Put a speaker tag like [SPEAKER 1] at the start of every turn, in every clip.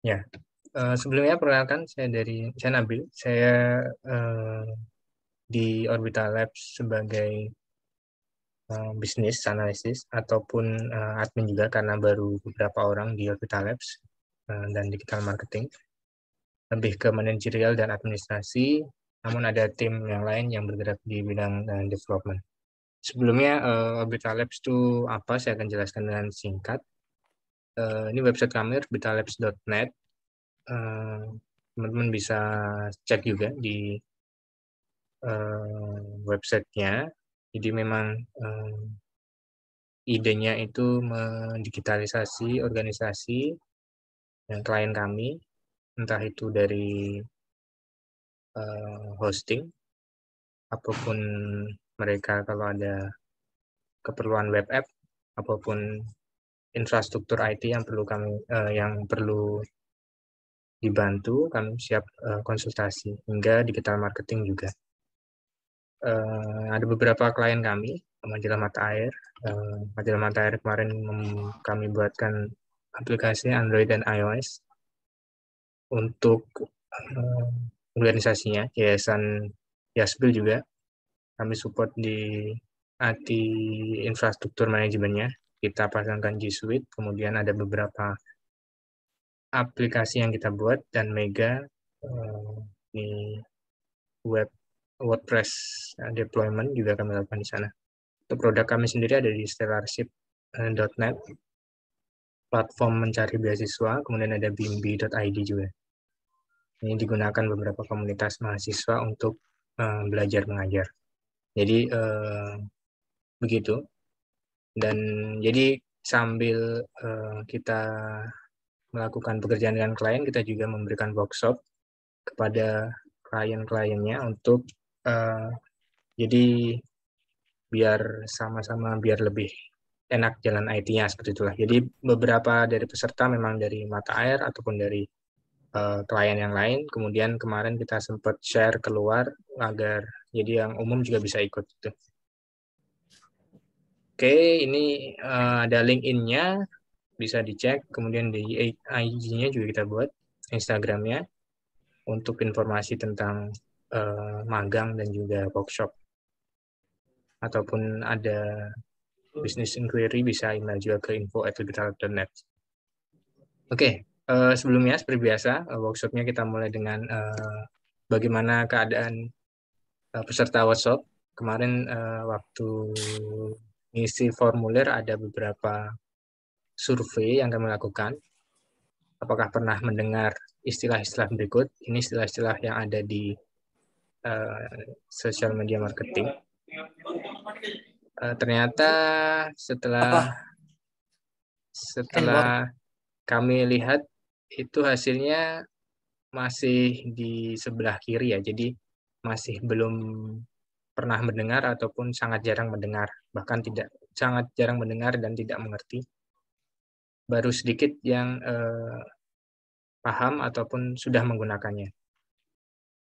[SPEAKER 1] Ya, uh, sebelumnya perkenalkan saya dari saya Nabil. Saya uh, di Orbital Labs sebagai uh, bisnis analisis ataupun uh, admin juga karena baru beberapa orang di Orbital Labs uh, dan digital marketing. Lebih ke manajerial dan administrasi, namun ada tim yang lain yang bergerak di bidang uh, development. Sebelumnya uh, Orbital Labs itu apa? Saya akan jelaskan dengan singkat uh, ini website kami orbitalabs.net uh, teman-teman bisa cek juga di uh, websitenya. Jadi memang uh, idenya itu mendigitalisasi organisasi yang klien kami entah itu dari uh, hosting apa pun mereka kalau ada keperluan web app apa pun infrastruktur IT yang perlu kami uh, yang perlu dibantu kami siap uh, konsultasi hingga digital marketing juga. Uh, ada beberapa klien kami majalah mata air. Uh, majalah mata air kemarin kami buatkan aplikasi Android dan iOS untuk uh, organisasinya yayasan Yasbil juga. Kami support di IT infrastruktur manajemennya kita pasangkan G Suite, kemudian ada beberapa aplikasi yang kita buat dan Mega uh, di web WordPress uh, deployment juga kami lakukan di sana. Untuk produk kami sendiri ada di stellarship.net, platform mencari beasiswa, kemudian ada bimbi.id juga. Ini digunakan beberapa komunitas mahasiswa untuk uh, belajar mengajar. Jadi begitu dan jadi sambil uh, kita melakukan pekerjaan dengan klien kita juga memberikan workshop kepada klien-kliennya untuk uh, jadi biar sama-sama biar lebih enak jalan IT-nya seperti itulah. Jadi beberapa dari peserta memang dari mata air ataupun dari uh, klien yang lain. Kemudian kemarin kita sempat share keluar agar jadi yang umum juga bisa ikut itu. Oke, ini uh, ada LinkedIn-nya, bisa dicek. Kemudian di IG-nya juga kita buat, Instagram-nya, untuk informasi tentang uh, magang dan juga workshop. Ataupun ada business inquiry, bisa email juga ke info.digital.net. Oke, uh, sebelumnya seperti biasa, uh, workshopnya kita mulai dengan bagaimana keadaan peserta workshop. Kemarin waktu ngisi formulir ada beberapa survei yang kami lakukan. Apakah pernah mendengar istilah-istilah berikut? Ini istilah-istilah yang ada di uh, social media marketing. Uh, ternyata setelah setelah kami lihat itu hasilnya masih di sebelah kiri ya. Jadi masih belum pernah mendengar ataupun sangat jarang mendengar, bahkan tidak sangat jarang mendengar dan tidak mengerti. Baru sedikit yang eh, paham ataupun sudah menggunakannya.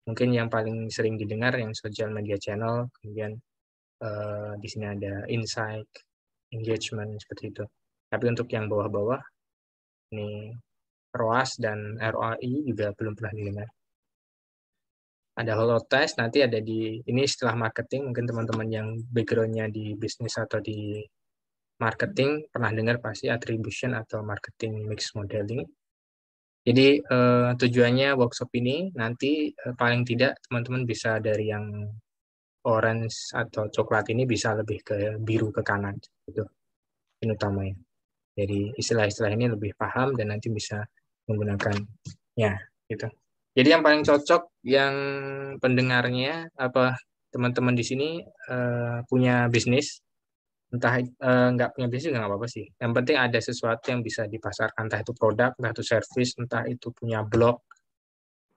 [SPEAKER 1] Mungkin yang paling sering didengar yang social media channel, kemudian eh, di sini ada insight, engagement seperti itu. Tapi untuk yang bawah-bawah, ini ROAS dan ROI juga belum pernah didengar ada holotest nanti ada di ini setelah marketing mungkin teman-teman yang backgroundnya di bisnis atau di marketing pernah dengar pasti attribution atau marketing mix modeling. Jadi eh, tujuannya workshop ini nanti eh, paling tidak teman-teman bisa dari yang orange atau coklat ini bisa lebih ke biru ke kanan itu ini utamanya. Jadi istilah-istilah ini lebih paham dan nanti bisa menggunakannya gitu jadi yang paling cocok yang pendengarnya apa teman-teman di sini uh, punya bisnis, entah uh, nggak punya bisnis nggak apa-apa sih. Yang penting ada sesuatu yang bisa dipasarkan, entah itu produk, entah itu service, entah itu punya blog,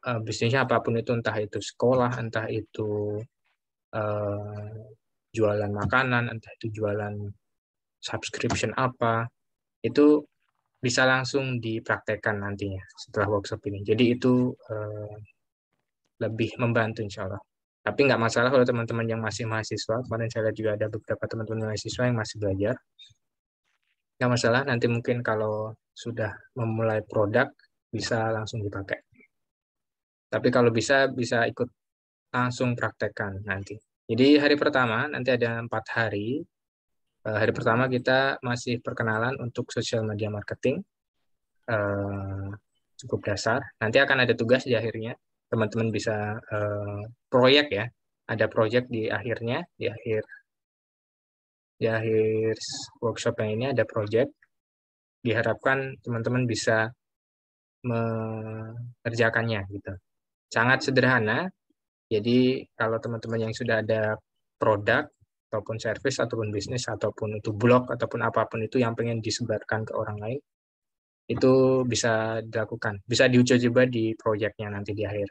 [SPEAKER 1] uh, bisnisnya apa pun itu, entah itu sekolah, entah itu uh, jualan makanan, entah itu jualan subscription apa, itu bisa langsung dipraktekkan nantinya setelah workshop ini. Jadi itu uh, lebih membantu insya Allah. Tapi nggak masalah kalau teman-teman yang masih mahasiswa, kemarin saya lihat juga ada beberapa teman-teman mahasiswa yang masih belajar. Nggak masalah, nanti mungkin kalau sudah memulai produk, bisa langsung dipakai. Tapi kalau bisa bisa ikut langsung praktekkan nanti. Jadi hari pertama nanti ada empat hari. Uh, hari pertama kita masih perkenalan untuk social media marketing uh, cukup dasar. Nanti akan ada tugas di akhirnya. Teman-teman bisa uh, proyek ya. Ada proyek di akhirnya di akhir di akhir workshop yang ini ada proyek. Diharapkan teman-teman bisa mengerjakannya gitu. Sangat sederhana. Jadi kalau teman-teman yang sudah ada produk ataupun service ataupun bisnis ataupun itu blog ataupun apa pun itu yang pengen disebarkan ke orang lain itu bisa dilakukan. Bisa diuji coba di proyeknya nanti di akhir.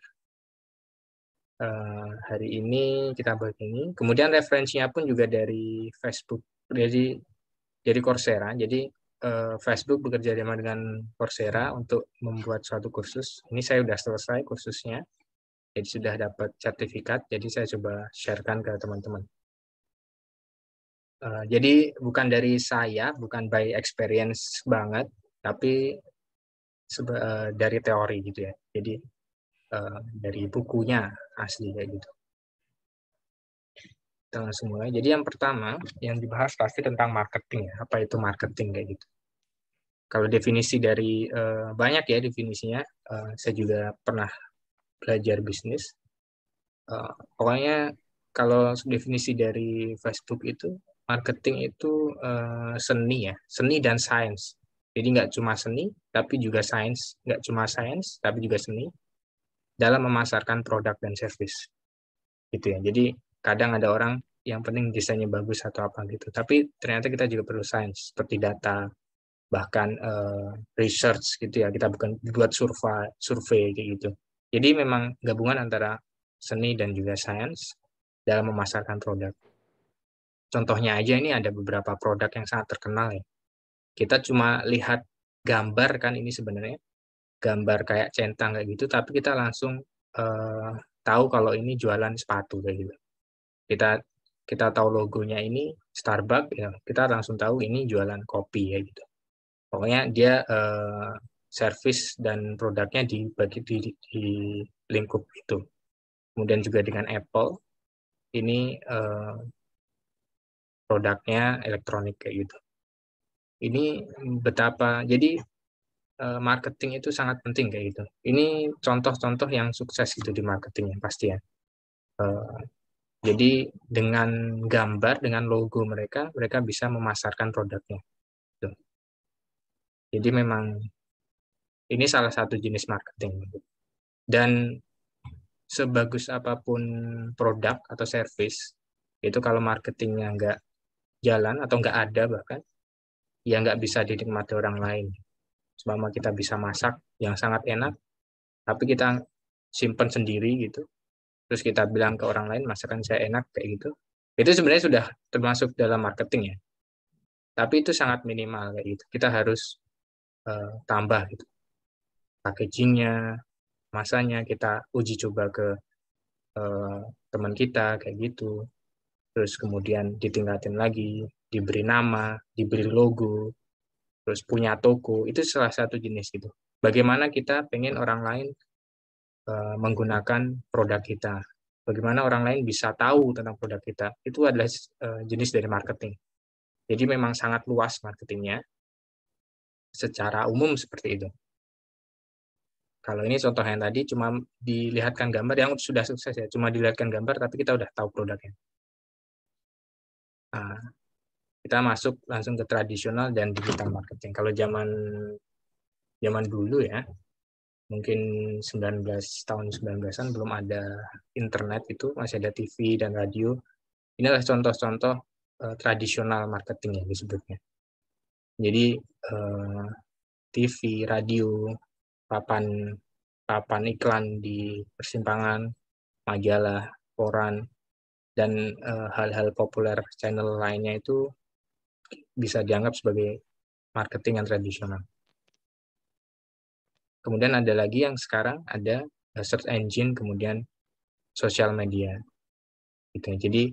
[SPEAKER 1] Uh, hari ini kita bahas ini. Kemudian referensinya pun juga dari Facebook. Jadi dari Coursera. Jadi uh, Facebook bekerja sama dengan Coursera untuk membuat suatu kursus. Ini saya sudah selesai kursusnya. Jadi sudah dapat sertifikat. Jadi saya coba sharekan ke teman-teman. Jadi bukan dari saya, bukan by experience banget, tapi uh, dari teori gitu ya. Jadi uh, dari bukunya asli kayak gitu. Kita langsung. Jadi yang pertama yang dibahas pasti tentang marketing ya. Apa itu marketing kayak gitu. Kalau definisi dari uh, banyak ya definisinya. Saya juga pernah belajar bisnis. Pokoknya kalau definisi dari Facebook itu marketing itu uh, seni ya, seni dan sains. Jadi nggak cuma seni, tapi juga sains. Nggak cuma sains, tapi juga seni dalam memasarkan produk dan service. Gitu ya. Jadi kadang ada orang yang penting desainnya bagus atau apa gitu. Tapi ternyata kita juga perlu sains, seperti data, bahkan uh, research gitu ya. Kita bukan buat survei, survei kayak gitu. Jadi memang gabungan antara seni dan juga sains dalam memasarkan produk. Contohnya aja ini ada beberapa produk yang sangat terkenal ya. Kita cuma lihat gambar kan ini sebenarnya. Gambar kayak centang kayak gitu tapi kita langsung uh, tahu kalau ini jualan sepatu kayak gitu. Kita kita tahu logonya ini Starbucks ya kita langsung tahu ini jualan kopi ya gitu. Pokoknya dia uh, service dan produknya dibagi di, di lingkup itu. Kemudian juga dengan Apple ini uh, produknya elektronik kayak gitu ini betapa jadi eh, marketing itu sangat penting kayak gitu. Ini contoh-contoh yang sukses itu di marketing yang pasti ya. Eh, jadi dengan gambar, dengan logo mereka, mereka bisa memasarkan produknya. Gitu. Jadi memang ini salah satu jenis marketing. Dan sebagus apa pun produk atau service, itu kalau marketingnya nggak jalan atau nggak ada bahkan, yang nggak bisa dinikmati orang lain. Selama kita bisa masak yang sangat enak, tapi kita simpan sendiri gitu, terus kita bilang ke orang lain masakan saya enak kayak gitu, itu sebenarnya sudah termasuk dalam marketing ya. Tapi itu sangat minimal kayak gitu. Kita harus uh, tambah gitu. Packagingnya, masanya kita uji coba ke uh, teman kita kayak gitu. Terus kemudian ditingkatin lagi, diberi nama, diberi logo, terus punya toko, itu salah satu jenis gitu. Bagaimana kita pengen orang lain uh, menggunakan produk kita, bagaimana orang lain bisa tahu tentang produk kita, itu adalah uh, jenis dari marketing. Jadi memang sangat luas marketingnya, secara umum seperti itu. Kalau ini contoh yang tadi cuma dilihatkan gambar yang sudah sukses ya, cuma dilihatkan gambar tapi kita udah tahu produknya. Nah, kita masuk langsung ke tradisional dan digital marketing. Kalau zaman zaman dulu ya, mungkin 19 tahun 19-an belum ada internet itu, masih ada TV dan radio. Inilah contoh-contoh uh, tradisional marketing yang disebutnya. Jadi uh, eh, TV, radio, papan papan iklan di persimpangan, majalah, koran, dan eh, hal-hal uh, populer channel lainnya itu bisa dianggap sebagai marketing yang tradisional. Kemudian ada lagi yang sekarang ada search engine, kemudian sosial media. Gitu. Jadi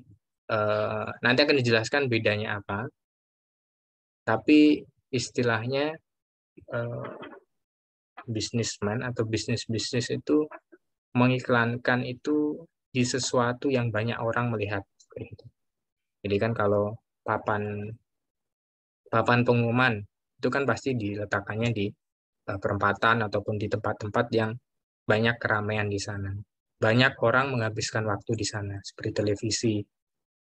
[SPEAKER 1] uh, nanti akan dijelaskan bedanya apa. Tapi istilahnya uh, bisnismen atau bisnis-bisnis itu mengiklankan itu di sesuatu yang banyak orang melihat. Gitu. Jadi kan kalau papan papan pengumuman itu kan pasti diletakkannya di uh, perempatan ataupun di tempat-tempat yang banyak keramaian di sana. Banyak orang menghabiskan waktu di sana, seperti televisi.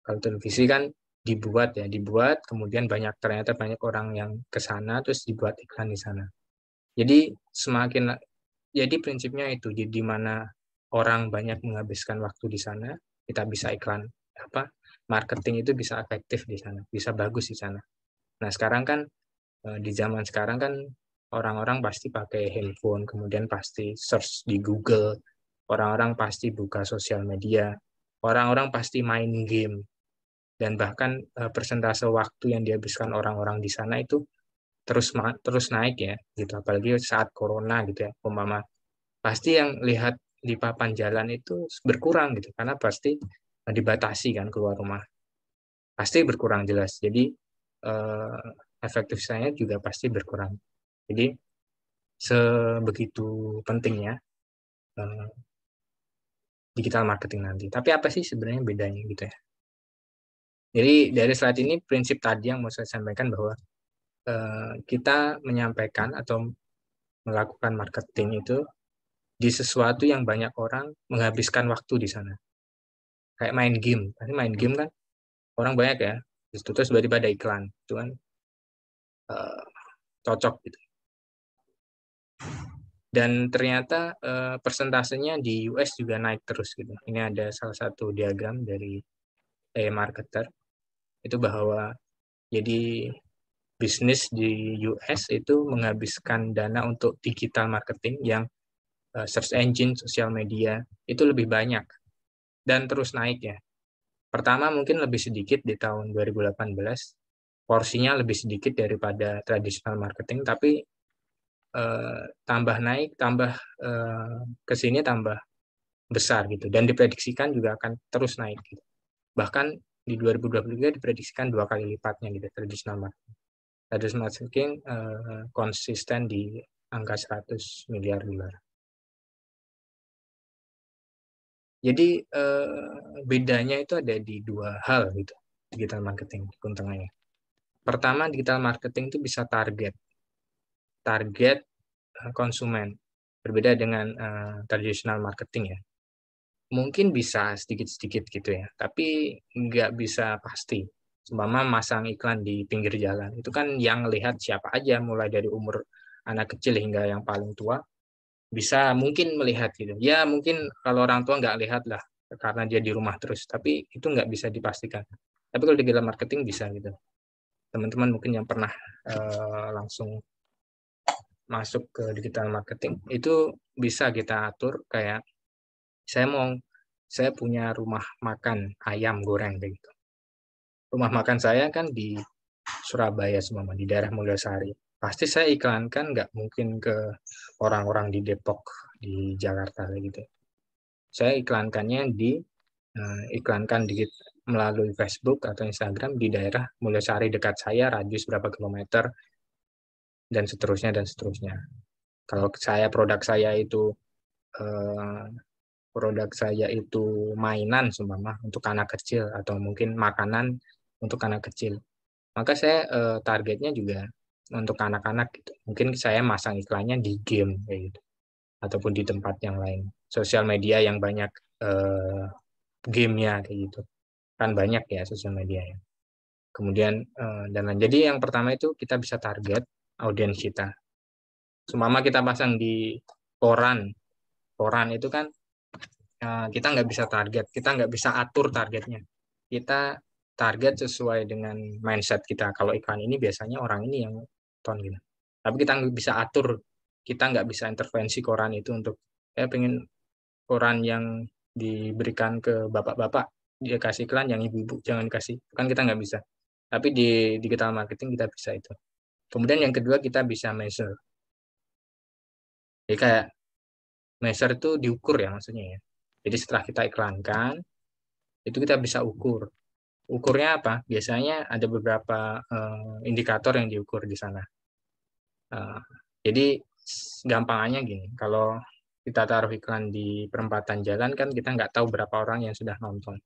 [SPEAKER 1] Kalau televisi kan dibuat ya, dibuat, kemudian banyak ternyata banyak orang yang ke sana, terus dibuat iklan di sana. Jadi semakin, jadi prinsipnya itu, di mana orang banyak menghabiskan waktu di sana, kita bisa iklan apa marketing itu bisa efektif di sana, bisa bagus di sana. Nah sekarang kan eh, di zaman sekarang kan orang-orang pasti pakai handphone, kemudian pasti search di Google, orang-orang pasti buka sosial media, orang-orang pasti main game, dan bahkan uh, persentase waktu yang dihabiskan orang-orang di sana itu terus terus naik ya, gitu. Apalagi saat corona gitu ya, umpama pasti yang lihat di papan jalan itu berkurang gitu, karena pasti uh, dibatasi kan keluar rumah, pasti berkurang jelas. Jadi uh, efektivitasnya juga pasti berkurang. Jadi sebegitu pentingnya uh, digital marketing nanti. Tapi apa sih sebenarnya bedanya gitu ya? Jadi dari slide ini prinsip tadi yang mau saya sampaikan bahwa uh, kita menyampaikan atau melakukan marketing itu di sesuatu yang banyak orang menghabiskan waktu di sana. Kayak main game, pasti main game kan orang banyak ya. Terus tiba-tiba ada iklan, itu uh, cocok gitu dan ternyata uh, persentasenya di US juga naik terus gitu. Ini ada salah satu diagram dari e marketer itu bahwa jadi bisnis di US itu menghabiskan dana untuk digital marketing yang search engine, sosial media itu lebih banyak dan terus naik ya. Pertama mungkin lebih sedikit di tahun 2018, porsinya lebih sedikit daripada tradisional marketing, tapi uh, tambah naik, tambah uh, ke sini tambah besar gitu dan diprediksikan juga akan terus naik gitu. Bahkan di 2023 diprediksikan dua kali lipatnya gitu tradisional marketing. Tradisional marketing uh, konsisten di angka 100 miliar dolar. Jadi uh, bedanya itu ada di dua hal gitu digital marketing keuntungannya. Pertama digital marketing itu bisa target target eh, konsumen. Berbeda dengan uh, tradisional marketing ya. Mungkin bisa sedikit-sedikit gitu ya, tapi nggak bisa pasti. Seumpama masang iklan di pinggir jalan, itu kan yang lihat siapa aja, mulai dari umur anak kecil hingga yang paling tua, bisa mungkin melihat gitu. Ya mungkin kalau orang tua nggak lihat lah, karena dia di rumah terus, tapi itu nggak bisa dipastikan. Tapi kalau di dalam marketing bisa gitu. Teman-teman mungkin yang pernah uh, langsung masuk ke digital marketing itu bisa kita atur kayak saya mau saya punya rumah makan ayam goreng begitu. Rumah makan saya kan di Surabaya semua di daerah Mulyasari. Pasti saya iklankan nggak mungkin ke orang-orang di Depok di Jakarta gitu. Saya iklankannya di uh, iklankan di melalui Facebook atau Instagram di daerah Mulyasari dekat saya radius berapa kilometer dan seterusnya dan seterusnya. Kalau saya produk saya itu eh, produk saya itu mainan seumpama untuk anak kecil atau mungkin makanan untuk anak kecil, maka saya eh, targetnya juga untuk anak-anak gitu. Mungkin saya masang iklannya di game kayak gitu ataupun di tempat yang lain. Sosial media yang banyak eh, gamenya kayak gitu. Kan banyak ya sosial media ya. Kemudian eh, dan lain. Jadi yang pertama itu kita bisa target audiens kita. Sumama kita pasang di koran, koran itu kan eh, kita nggak bisa target, kita nggak bisa atur targetnya. Kita target sesuai dengan mindset kita. Kalau iklan ini biasanya orang ini yang ton gitu. Tapi kita nggak bisa atur, kita nggak bisa intervensi koran itu untuk saya pengen koran yang diberikan ke bapak-bapak dia kasih iklan yang ibu-ibu jangan kasih kan kita nggak bisa tapi di digital marketing kita bisa itu Kemudian yang kedua kita bisa measure. Jadi kayak measure itu diukur ya maksudnya ya. Jadi setelah kita iklankan, itu kita bisa ukur. Ukurnya apa? Biasanya ada beberapa uh, indikator yang diukur di sana. Uh, jadi gampangannya gini, kalau kita taruh iklan di perempatan jalan kan kita nggak tahu berapa orang yang sudah nonton.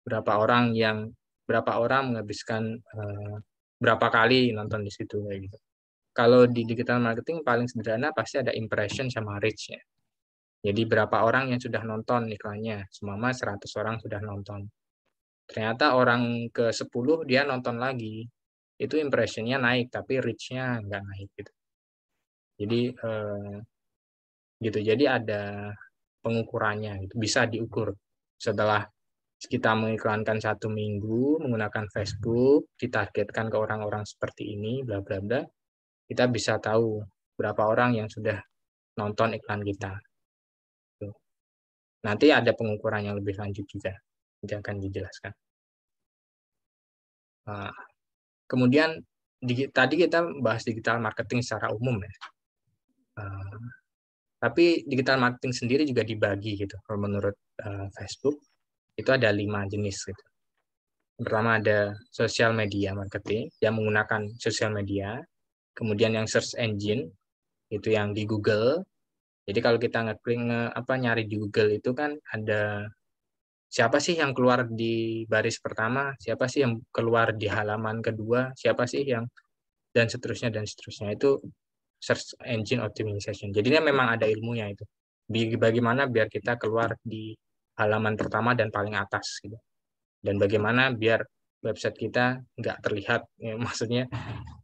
[SPEAKER 1] Berapa orang yang berapa orang menghabiskan uh, berapa kali nonton di situ kayak gitu. Kalau di digital marketing paling sederhana pasti ada impression sama reach ya. Jadi berapa orang yang sudah nonton iklannya? Semama 100 orang sudah nonton. Ternyata orang ke 10 dia nonton lagi. Itu impressionnya naik tapi reach-nya nggak naik gitu. Jadi eh, gitu. Jadi ada pengukurannya gitu. Bisa diukur setelah kita mengiklankan satu minggu menggunakan Facebook ditargetkan ke orang-orang seperti ini bla bla bla kita bisa tahu berapa orang yang sudah nonton iklan kita. Nanti ada pengukuran yang lebih lanjut juga. Nanti akan dijelaskan. Nah, kemudian di, tadi kita bahas digital marketing secara umum ya uh, tapi digital marketing sendiri juga dibagi gitu. Kalau menurut uh, Facebook itu ada lima jenis gitu. Pertama ada social media marketing yang menggunakan sosial media. Kemudian yang search engine itu yang di Google. Jadi kalau kita ngeklik nge, apa nyari di Google itu kan ada siapa sih yang keluar di baris pertama, siapa sih yang keluar di halaman kedua, siapa sih yang dan seterusnya dan seterusnya itu search engine optimization. Jadinya memang ada ilmunya itu. Bagaimana biar kita keluar di halaman pertama dan paling atas gitu. Dan bagaimana biar website kita nggak terlihat, ya, maksudnya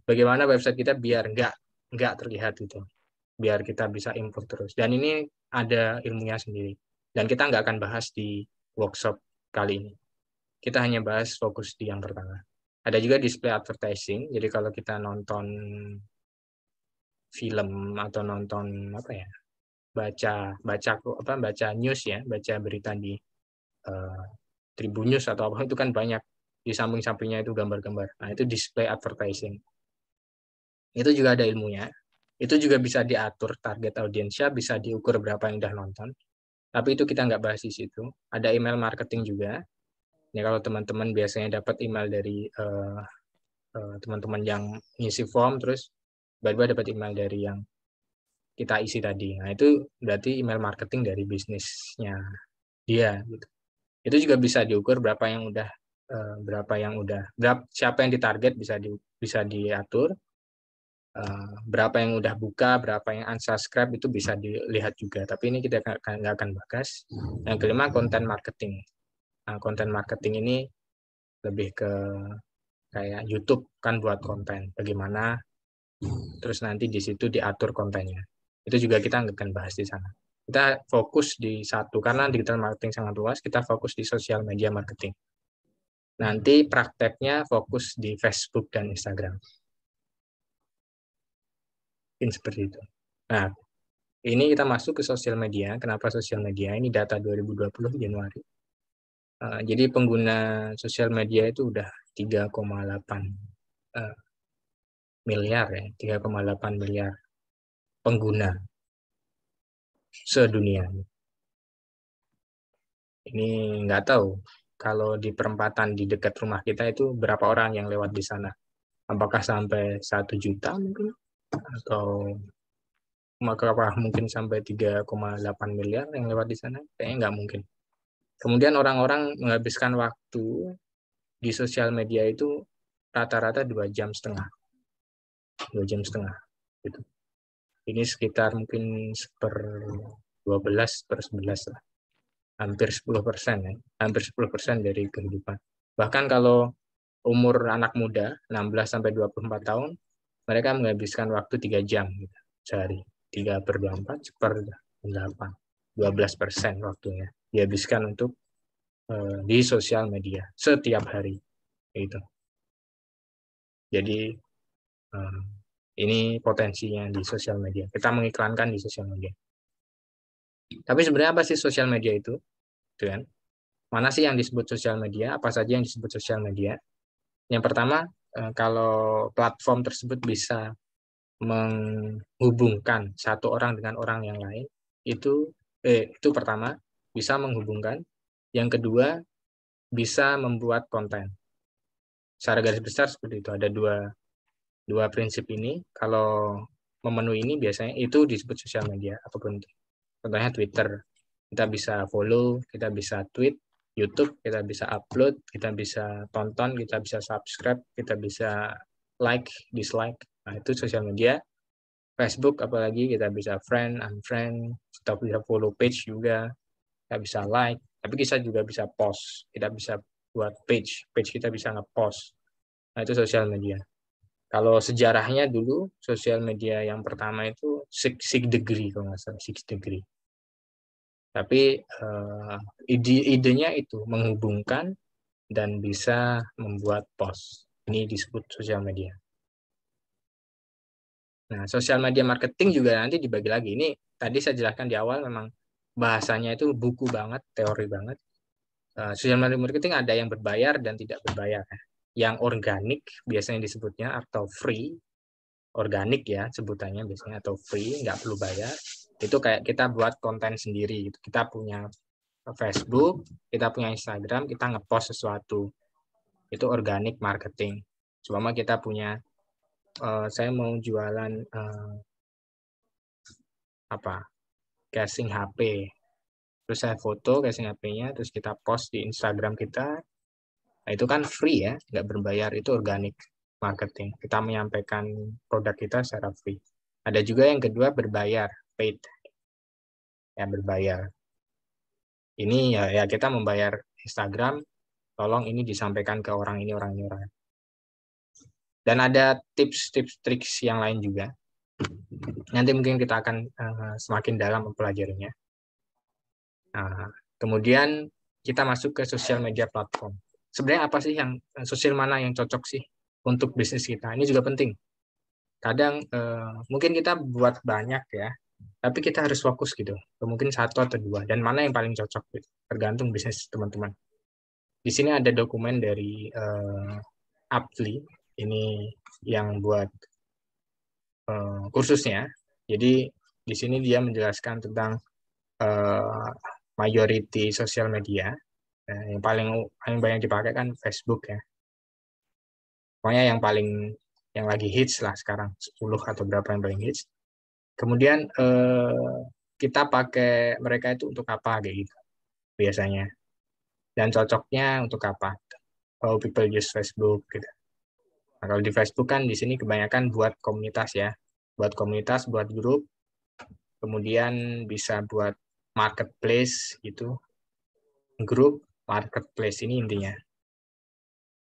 [SPEAKER 1] bagaimana website kita biar nggak nggak terlihat itu, biar kita bisa improve terus. Dan ini ada ilmunya sendiri. Dan kita nggak akan bahas di workshop kali ini. Kita hanya bahas fokus di yang pertama. Ada juga display advertising. Jadi kalau kita nonton film atau nonton apa ya baca baca apa baca news ya baca berita di uh, Tribun News atau apa itu kan banyak di samping-sampingnya itu gambar-gambar nah itu display advertising itu juga ada ilmunya itu juga bisa diatur target audiensnya bisa diukur berapa yang udah nonton tapi itu kita nggak bahas di situ ada email marketing juga ya kalau teman-teman biasanya dapat email dari uh, uh, teman-teman yang ngisi form terus tiba-tiba dapat email dari yang kita isi tadi. Nah, itu berarti email marketing dari bisnisnya dia gitu. Itu juga bisa diukur berapa yang udah uh, berapa yang udah berapa siapa yang ditarget bisa di bisa diatur. Uh, berapa yang udah buka, berapa yang unsubscribe itu bisa dilihat juga. Tapi ini kita nggak akan bahas. Yang kelima konten marketing. Nah, konten marketing ini lebih ke kayak YouTube kan buat konten. Bagaimana terus nanti di situ diatur kontennya. Itu juga kita akan bahas di sana. Kita fokus di satu, karena digital marketing sangat luas, kita fokus di sosial media marketing. Nanti prakteknya fokus di Facebook dan Instagram. Mungkin seperti itu. Nah, ini kita masuk ke sosial media. Kenapa sosial media? Ini data 2020 Januari. Uh, jadi pengguna sosial media itu udah 3,8 uh, miliar ya, 3,8 miliar pengguna sedunia. Ini nggak tahu kalau di perempatan di dekat rumah kita itu berapa orang yang lewat di sana. Apakah sampai satu juta mungkin atau maka mungkin sampai 3,8 miliar yang lewat di sana? Kayaknya nggak mungkin. Kemudian orang-orang menghabiskan waktu di sosial media itu rata-rata dua jam setengah. Dua jam setengah gitu. Ini sekitar mungkin seper 12 per 11 lah. Hampir 10 persen ya. Hampir 10 persen dari kehidupan. Bahkan kalau umur anak muda 16 sampai 24 tahun mereka menghabiskan waktu 3 jam gitu, sehari 3 per 24 per 8 12 persen waktunya dihabiskan untuk uh, di sosial media setiap hari itu jadi uh, ini potensinya di sosial media. Kita mengiklankan di sosial media. Tapi sebenarnya apa sih sosial media itu? Gitu kan? Mana sih yang disebut sosial media? Apa saja yang disebut sosial media? Yang pertama, kalau platform tersebut bisa menghubungkan satu orang dengan orang yang lain, itu eh, itu pertama bisa menghubungkan. Yang kedua, bisa membuat konten. Secara garis besar seperti itu. Ada dua dua prinsip ini kalau memenuhi ini biasanya itu disebut sosial media apa pun itu. Contohnya Twitter, kita bisa follow, kita bisa tweet, YouTube, kita bisa upload, kita bisa tonton, kita bisa subscribe, kita bisa like, dislike. Nah, itu sosial media. Facebook apalagi kita bisa friend, unfriend, kita bisa follow page juga, kita bisa like, tapi kita juga bisa post, kita bisa buat page, page kita bisa ngepost. Nah, itu sosial media. Kalau sejarahnya dulu sosial media yang pertama itu six, six degree kalau nggak salah six degree. Tapi uh, ide idenya itu menghubungkan dan bisa membuat post. Ini disebut sosial media. Nah, sosial media marketing juga nanti dibagi lagi. Ini tadi saya jelaskan di awal memang bahasanya itu buku banget, teori banget. Uh, sosial media marketing ada yang berbayar dan tidak berbayar yang organik biasanya disebutnya atau free organik ya sebutannya biasanya atau free nggak perlu bayar itu kayak kita buat konten sendiri gitu. kita punya Facebook kita punya Instagram kita ngepost sesuatu itu organik marketing cuma kita punya uh, saya mau jualan uh, apa casing HP terus saya foto casing HP-nya terus kita post di Instagram kita Nah, itu kan free ya, nggak berbayar, itu organic marketing. Kita menyampaikan produk kita secara free. Ada juga yang kedua berbayar, paid. Ya, berbayar. Ini ya, ya kita membayar Instagram, tolong ini disampaikan ke orang ini, orang ini, orang Dan ada tips-tips triks yang lain juga. Nanti mungkin kita akan uh, semakin dalam mempelajarinya. Nah, kemudian kita masuk ke sosial media platform sebenarnya apa sih yang eh, sosial mana yang cocok sih untuk bisnis kita? Ini juga penting. Kadang eh, mungkin kita buat banyak ya, tapi kita harus fokus gitu. Mungkin satu atau dua. Dan mana yang paling cocok? Gitu. Tergantung bisnis teman-teman. Di sini ada dokumen dari eh, Aptly. Ini yang buat eh, kursusnya. Jadi di sini dia menjelaskan tentang eh, majority sosial media Nah, yang paling paling banyak dipakai kan Facebook ya. Pokoknya yang paling yang lagi hits lah sekarang 10 atau berapa yang paling hits. Kemudian eh, kita pakai mereka itu untuk apa kayak gitu biasanya. Dan cocoknya untuk apa? How people use Facebook gitu. Nah, kalau di Facebook kan di sini kebanyakan buat komunitas ya. Buat komunitas, buat grup. Kemudian bisa buat marketplace gitu. Grup marketplace ini intinya.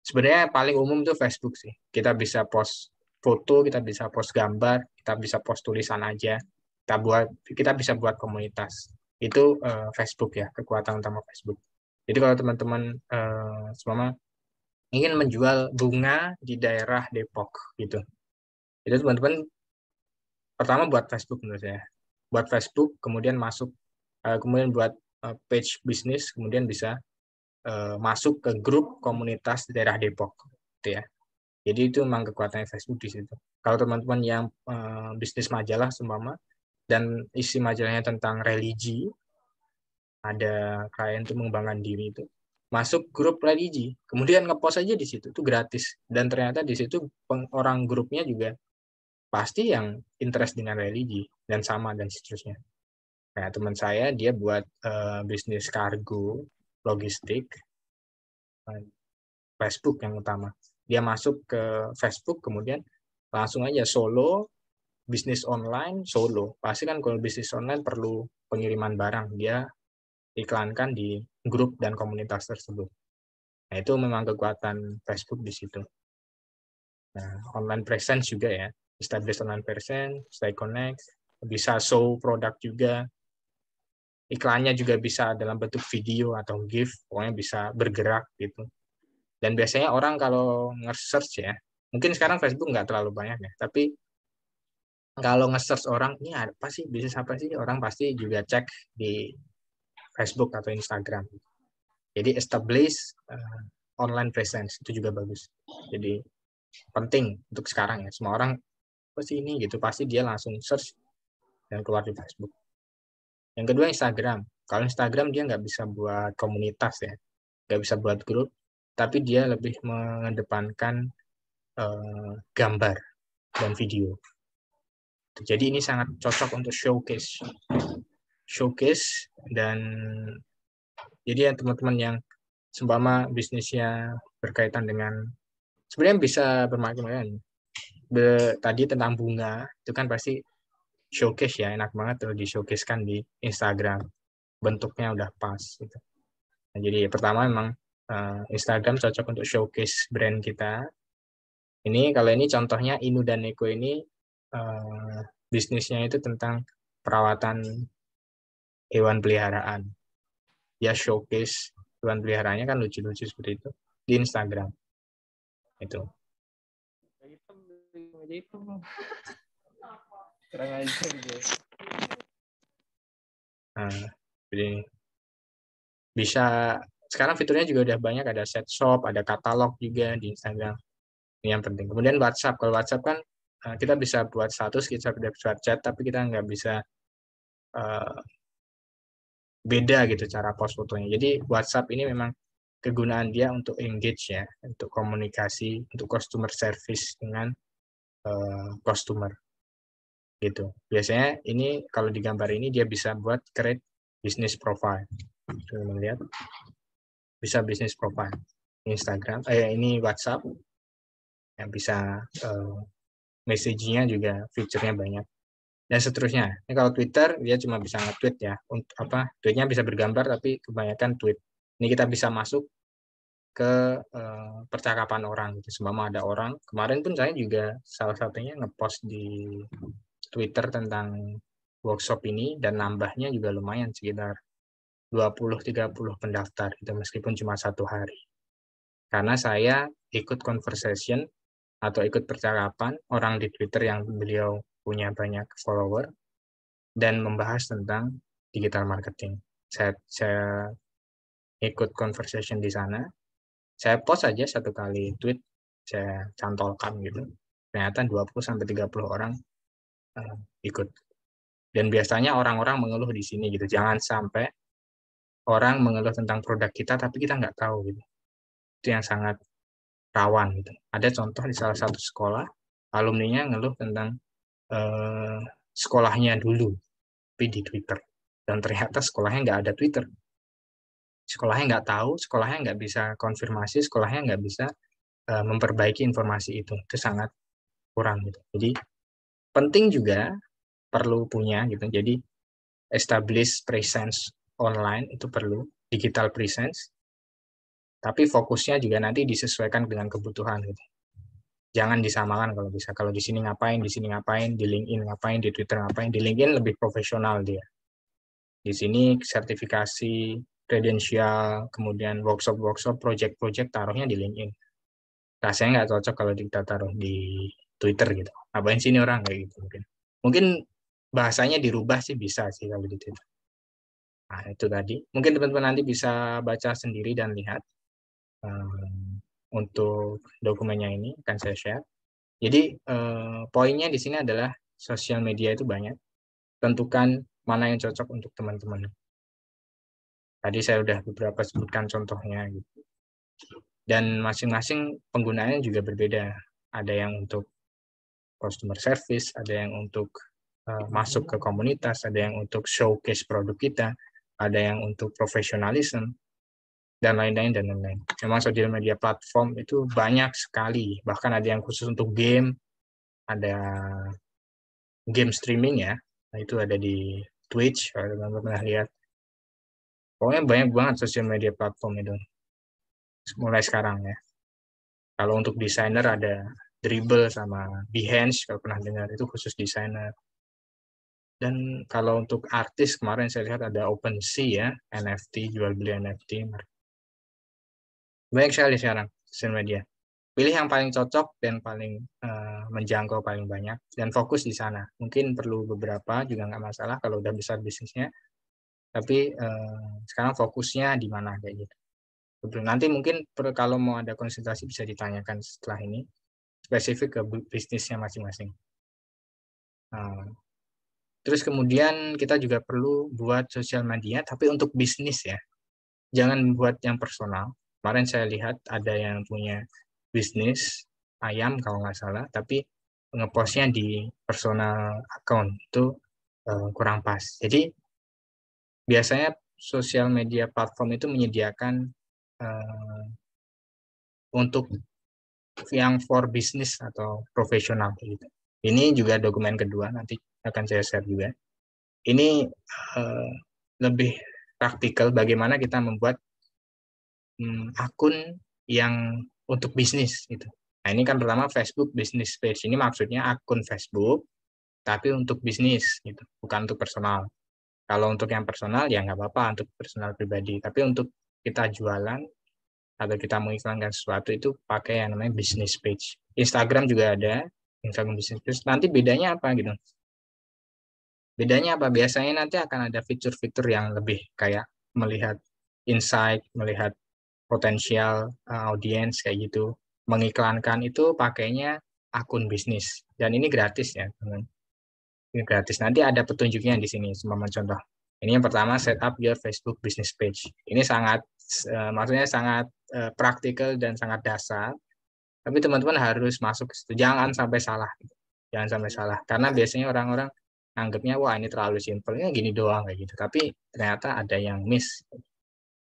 [SPEAKER 1] Sebenarnya paling umum tuh Facebook sih. Kita bisa post foto, kita bisa post gambar, kita bisa post tulisan aja. Kita buat kita bisa buat komunitas. Itu uh, Facebook ya, kekuatan utama Facebook. Jadi kalau teman-teman uh, semua ingin menjual bunga di daerah Depok gitu. Itu teman-teman pertama buat Facebook menurut saya. Buat Facebook, kemudian masuk uh, kemudian buat uh, page bisnis, kemudian bisa masuk ke grup komunitas di daerah Depok gitu ya. Jadi itu memang kekuatan Facebook di situ. Kalau teman-teman yang uh, bisnis majalah seumpama dan isi majalahnya tentang religi, ada klien itu mengembangkan diri itu, masuk grup religi, kemudian ngepost aja di situ, itu gratis. Dan ternyata di situ orang grupnya juga pasti yang interest dengan religi dan sama dan seterusnya. Nah, teman saya dia buat uh, bisnis kargo logistik Facebook yang utama. Dia masuk ke Facebook kemudian langsung aja solo bisnis online solo. Pasti kan kalau bisnis online perlu pengiriman barang, dia iklankan di grup dan komunitas tersebut. Nah, itu memang kekuatan Facebook di situ. Nah, online presence juga ya, establish online presence, stay connect, bisa show produk juga, iklannya juga bisa dalam bentuk video atau GIF, pokoknya bisa bergerak gitu. Dan biasanya orang kalau nge-search ya, mungkin sekarang Facebook nggak terlalu banyak ya, tapi kalau nge-search orang, ini apa sih, bisnis apa sih, orang pasti juga cek di Facebook atau Instagram. Jadi establish uh, online presence, itu juga bagus. Jadi penting untuk sekarang ya, semua orang, apa sih ini gitu, pasti dia langsung search dan keluar di Facebook. Yang kedua Instagram. Kalau Instagram dia nggak bisa buat komunitas ya, nggak bisa buat grup, tapi dia lebih mengedepankan uh, gambar dan video. Jadi ini sangat cocok untuk showcase. Showcase dan jadi ya teman-teman yang seumpama bisnisnya berkaitan dengan sebenarnya bisa bermacam-macam. Tadi tentang bunga itu kan pasti showcase ya enak banget tuh di showcase kan di Instagram bentuknya udah pas gitu. Nah, jadi pertama memang uh, Instagram cocok untuk showcase brand kita. Ini kalau ini contohnya Inu dan Neko ini uh, bisnisnya itu tentang perawatan hewan peliharaan. Ya showcase hewan peliharaannya kan lucu-lucu seperti itu di Instagram. Itu. Nah bisa sekarang fiturnya juga udah banyak ada set shop ada katalog juga di Instagram ini yang penting kemudian WhatsApp kalau WhatsApp kan eh, kita bisa buat status kita bisa chat tapi kita nggak bisa uh, beda gitu cara post fotonya. Jadi WhatsApp ini memang kegunaan dia untuk engage ya, untuk komunikasi, untuk customer service dengan uh, customer gitu. Biasanya ini kalau di gambar ini dia bisa buat create business profile. Teman lihat bisa business profile Instagram, eh ini WhatsApp yang bisa uh, message-nya juga fiturnya banyak dan seterusnya. Ini kalau Twitter dia cuma bisa nge-tweet ya. Untuk apa? Tweetnya bisa bergambar tapi kebanyakan tweet. Ini kita bisa masuk ke uh, percakapan orang gitu. Sembama ada orang. Kemarin pun saya juga salah satunya ngepost di Twitter tentang workshop ini dan nambahnya juga lumayan sekitar 20-30 pendaftar gitu meskipun cuma satu hari. Karena saya ikut conversation atau ikut percakapan orang di Twitter yang beliau punya banyak follower dan membahas tentang digital marketing. Saya, saya ikut conversation di sana. Saya post aja satu kali tweet, saya cantolkan gitu. Ternyata 20 sampai 30 orang uh, ikut. Dan biasanya orang-orang mengeluh di sini gitu. Jangan sampai orang mengeluh tentang produk kita tapi kita nggak tahu gitu. Itu yang sangat rawan gitu. Ada contoh di salah satu sekolah, alumninya ngeluh tentang eh, sekolahnya dulu, tapi di Twitter. Dan ternyata sekolahnya nggak ada Twitter. Sekolahnya nggak tahu, sekolahnya nggak bisa konfirmasi, sekolahnya nggak bisa eh, memperbaiki informasi itu. Itu sangat kurang. Gitu. Jadi penting juga perlu punya gitu. Jadi establish presence online itu perlu digital presence tapi fokusnya juga nanti disesuaikan dengan kebutuhan gitu jangan disamakan kalau bisa. Kalau di sini ngapain, di sini ngapain, di LinkedIn ngapain, di Twitter ngapain, di LinkedIn lebih profesional dia. Di sini sertifikasi, kredensial, kemudian workshop-workshop, project-project taruhnya di LinkedIn. Rasanya nggak cocok kalau kita taruh di Twitter gitu. Ngapain sini orang kayak gitu mungkin. Mungkin bahasanya dirubah sih bisa sih kalau di Twitter. Nah, itu tadi. Mungkin teman-teman nanti bisa baca sendiri dan lihat. Um, untuk dokumennya ini akan saya share. Jadi eh, poinnya di sini adalah sosial media itu banyak. Tentukan mana yang cocok untuk teman-teman. Tadi saya sudah beberapa sebutkan contohnya gitu. Dan masing-masing penggunaannya juga berbeda. Ada yang untuk customer service, ada yang untuk uh, masuk ke komunitas, ada yang untuk showcase produk kita, ada yang untuk profesionalism, dan lain-lain dan lain-lain. Memang social media platform itu banyak sekali, bahkan ada yang khusus untuk game, ada game streaming ya, nah, itu ada di Twitch kalau teman-teman pernah lihat. Pokoknya banyak banget sosial media platform itu, mulai sekarang ya. Kalau untuk desainer ada Dribble sama Behance kalau pernah dengar itu khusus desainer. Dan kalau untuk artis kemarin saya lihat ada OpenSea ya, NFT jual beli NFT, banyak sekali sekarang sosial media. Pilih yang paling cocok dan paling uh, menjangkau paling banyak dan fokus di sana. Mungkin perlu beberapa juga nggak masalah kalau udah besar bisnisnya. Tapi uh, sekarang fokusnya di mana kayak gitu. Nanti mungkin kalau mau ada konsultasi bisa ditanyakan setelah ini spesifik ke bisnisnya masing-masing. Uh, terus kemudian kita juga perlu buat sosial media tapi untuk bisnis ya. Jangan buat yang personal Kemarin saya lihat ada yang punya bisnis ayam kalau nggak salah, tapi ngepostnya di personal account itu uh, kurang pas. Jadi biasanya sosial media platform itu menyediakan uh, untuk yang for business atau profesional gitu. Ini juga dokumen kedua nanti akan saya share juga. Ini uh, lebih praktikal bagaimana kita membuat um, akun yang untuk bisnis gitu. Nah ini kan pertama Facebook Business Page ini maksudnya akun Facebook tapi untuk bisnis gitu, bukan untuk personal. Kalau untuk yang personal ya nggak apa-apa untuk personal pribadi, tapi untuk kita jualan atau kita mengiklankan sesuatu itu pakai yang namanya business page. Instagram juga ada Instagram business page. Nanti bedanya apa gitu? Bedanya apa? Biasanya nanti akan ada fitur-fitur yang lebih kayak melihat insight, melihat potensial uh, audiens kayak gitu. Mengiklankan itu pakainya akun bisnis. Dan ini gratis ya teman ini gratis. Nanti ada petunjuknya di sini semua contoh. Ini yang pertama setup your Facebook business page. Ini sangat uh, maksudnya sangat uh, praktikal dan sangat dasar. Tapi teman-teman harus masuk ke situ. Jangan sampai salah. Jangan sampai salah. Karena biasanya orang-orang anggapnya wah ini terlalu simpel ya gini doang kayak gitu tapi ternyata ada yang miss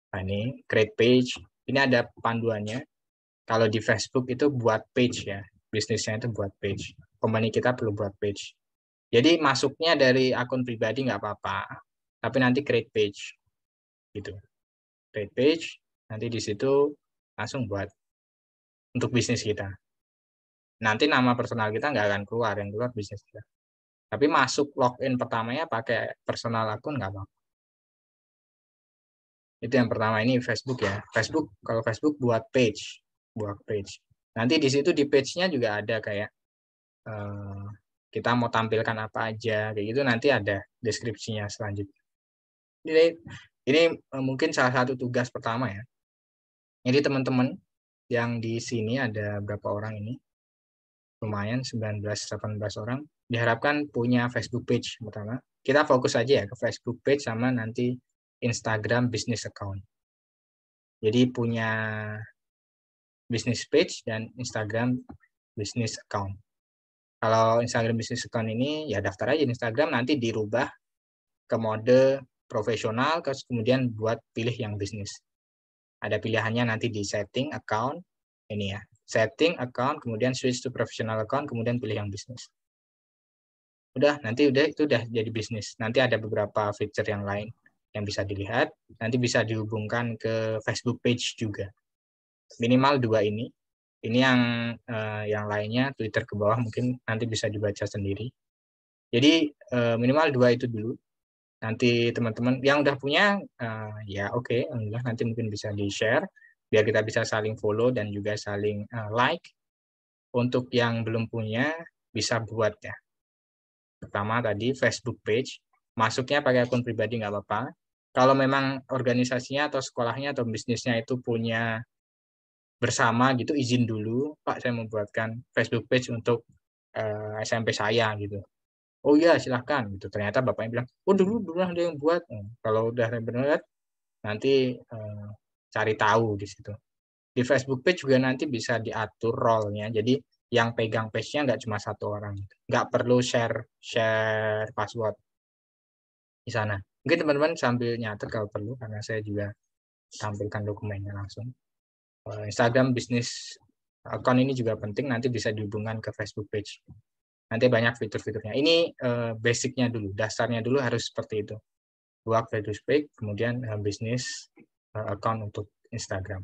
[SPEAKER 1] nah, ini create page ini ada panduannya kalau di Facebook itu buat page ya, bisnisnya itu buat page. Company kita perlu buat page. Jadi masuknya dari akun pribadi nggak apa-apa, tapi nanti create page, gitu. Create page, nanti di situ langsung buat untuk bisnis kita. Nanti nama personal kita nggak akan keluar, yang keluar bisnis kita. Tapi masuk login pertamanya pakai personal akun nggak apa-apa. Itu yang pertama ini Facebook ya. Facebook kalau Facebook buat page, buat page. Nanti di situ di page-nya juga ada kayak uh, kita mau tampilkan apa aja kayak gitu nanti ada deskripsinya selanjutnya. Jadi ini uh, mungkin salah satu tugas pertama ya. Jadi teman-teman yang di sini ada berapa orang ini? Lumayan 19-18 orang. Diharapkan punya Facebook page pertama. Kita fokus aja ya ke Facebook page sama nanti Instagram business account. Jadi punya business page dan Instagram business account. Kalau Instagram business account ini ya daftar aja Instagram nanti dirubah ke mode profesional terus kemudian buat pilih yang bisnis. Ada pilihannya nanti di setting account ini ya. Setting account kemudian switch to professional account kemudian pilih yang bisnis. Udah, nanti udah itu udah jadi bisnis. Nanti ada beberapa feature yang lain yang bisa dilihat, nanti bisa dihubungkan ke Facebook page juga minimal dua ini. Ini yang uh, yang lainnya Twitter ke bawah mungkin nanti bisa dibaca sendiri. Jadi uh, minimal dua itu dulu. Nanti teman-teman yang udah punya uh, ya oke, okay, alhamdulillah nanti mungkin bisa di share biar kita bisa saling follow dan juga saling uh, like. Untuk yang belum punya bisa buat ya. Pertama tadi Facebook page, masuknya pakai akun pribadi nggak apa-apa. Kalau memang organisasinya atau sekolahnya atau bisnisnya itu punya bersama gitu izin dulu Pak saya membuatkan Facebook page untuk uh, eh, SMP saya gitu. Oh iya silahkan gitu. Ternyata bapaknya bilang oh dulu dulu ada yang buat. Hmm, kalau udah benar nanti uh, cari tahu di situ. Di Facebook page juga nanti bisa diatur role-nya. Jadi yang pegang page-nya nggak cuma satu orang gitu. nggak perlu share share password di sana mungkin teman-teman sambil nyatet kalau perlu karena saya juga tampilkan dokumennya langsung Eh, Instagram bisnis account ini juga penting nanti bisa dihubungkan ke Facebook page. Nanti banyak fitur-fiturnya. Ini uh, basicnya dulu, dasarnya dulu harus seperti itu. Buat Facebook kemudian uh, bisnis uh, account untuk Instagram.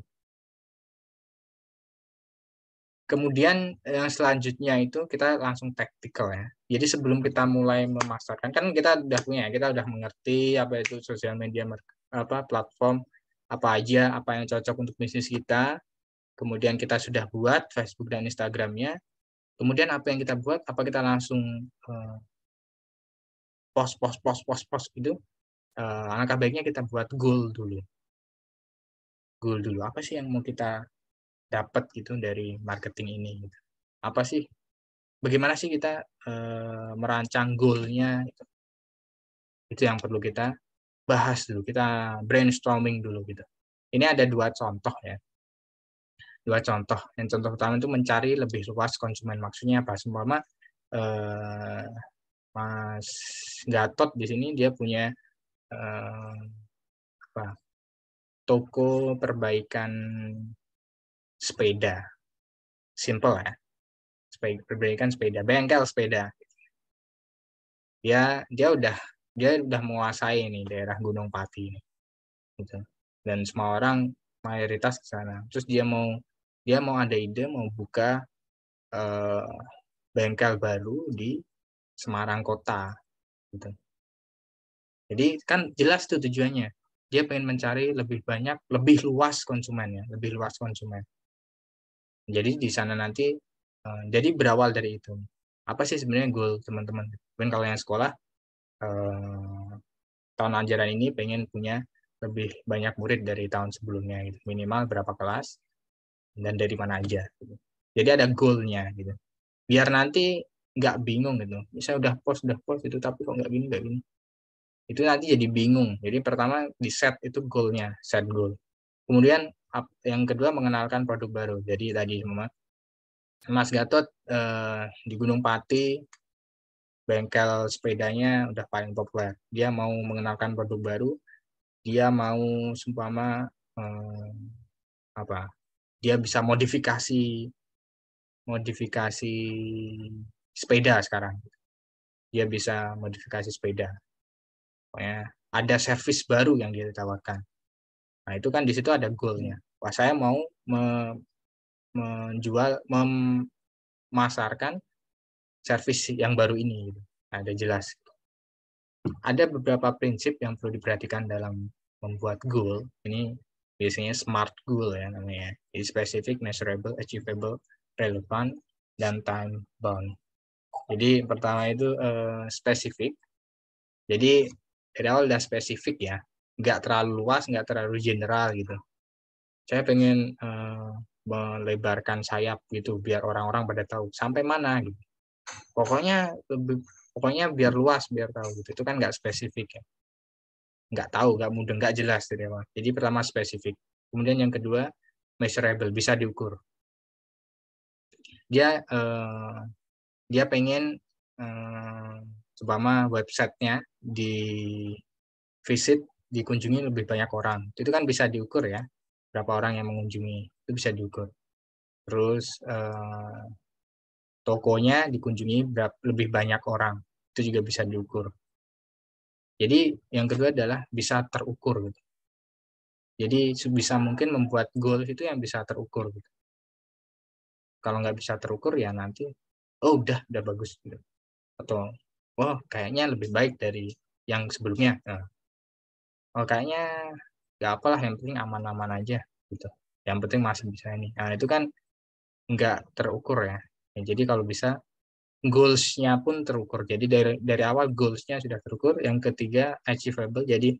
[SPEAKER 1] Kemudian yang selanjutnya itu kita langsung tactical ya. Jadi sebelum kita mulai memasarkan kan kita udah punya, kita udah mengerti apa itu sosial media apa platform apa aja apa yang cocok untuk bisnis kita. Kemudian kita sudah buat Facebook dan Instagramnya. Kemudian apa yang kita buat apa kita langsung uh, post post post post post itu uh, langkah baiknya kita buat goal dulu. Goal dulu. Apa sih yang mau kita dapat gitu dari marketing ini gitu. apa sih bagaimana sih kita uh, merancang goalnya itu itu yang perlu kita bahas dulu, kita brainstorming dulu gitu. Ini ada dua contoh ya. Dua contoh. Yang contoh pertama itu mencari lebih luas konsumen. Maksudnya apa? Seumpama uh, Mas Gatot di sini dia punya uh, apa toko perbaikan sepeda simple ya perbaikan sepeda bengkel sepeda dia dia udah dia udah menguasai nih daerah Gunung Pati ini gitu dan semua orang mayoritas ke sana terus dia mau dia mau ada ide mau buka uh, bengkel baru di Semarang kota gitu. Jadi kan jelas tuh tujuannya. Dia pengen mencari lebih banyak, lebih luas konsumennya, lebih luas konsumen. Jadi di sana nanti uh, jadi berawal dari itu. Apa sih sebenarnya goal teman-teman? Mungkin kalau yang sekolah uh, tahun ajaran ini pengen punya lebih banyak murid dari tahun sebelumnya gitu. Minimal berapa kelas dan dari mana aja gitu. Jadi ada goalnya gitu. Biar nanti nggak bingung gitu misalnya udah post udah post itu tapi kok nggak gini nggak gini itu nanti jadi bingung jadi pertama di set itu goalnya set goal kemudian yang kedua mengenalkan produk baru jadi tadi semua Mas Gatot eh, di Gunung Pati bengkel sepedanya udah paling populer dia mau mengenalkan produk baru dia mau seumpama eh, apa dia bisa modifikasi modifikasi sepeda sekarang. Dia bisa modifikasi sepeda. Pokoknya ada servis baru yang dia tawarkan. Nah, itu kan di situ ada goalnya. Wah, saya mau me, menjual, memasarkan servis yang baru ini. Gitu. Nah, ada jelas. Ada beberapa prinsip yang perlu diperhatikan dalam membuat goal. Ini biasanya SMART goal ya namanya. Jadi specific, measurable, achievable, relevant, dan time bound. Jadi pertama itu uh, spesifik. Jadi dari awal udah spesifik ya, nggak terlalu luas, nggak terlalu general gitu. Saya pengen uh, melebarkan sayap gitu, biar orang-orang pada tahu sampai mana gitu. Pokoknya lebih, pokoknya biar luas, biar tahu gitu. Itu kan nggak spesifik ya, nggak tahu, nggak mudah, nggak jelas dari awal. Jadi pertama spesifik. Kemudian yang kedua measurable, bisa diukur. Dia uh, dia pengen eh, seumpama websitenya di visit dikunjungi lebih banyak orang. Itu kan bisa diukur ya berapa orang yang mengunjungi itu bisa diukur. Terus eh, tokonya dikunjungi berapa, lebih banyak orang itu juga bisa diukur. Jadi yang kedua adalah bisa terukur gitu. Jadi bisa mungkin membuat goal itu yang bisa terukur gitu. Kalau nggak bisa terukur ya nanti oh udah udah bagus gitu. atau oh kayaknya lebih baik dari yang sebelumnya. Nah, oh kayaknya nggak apalah yang penting aman-aman aja gitu. Yang penting masih bisa ini. Nah itu kan nggak terukur ya, ya jadi kalau bisa goalsnya pun terukur. Jadi dari dari awal goalsnya sudah terukur yang ketiga achievable. Jadi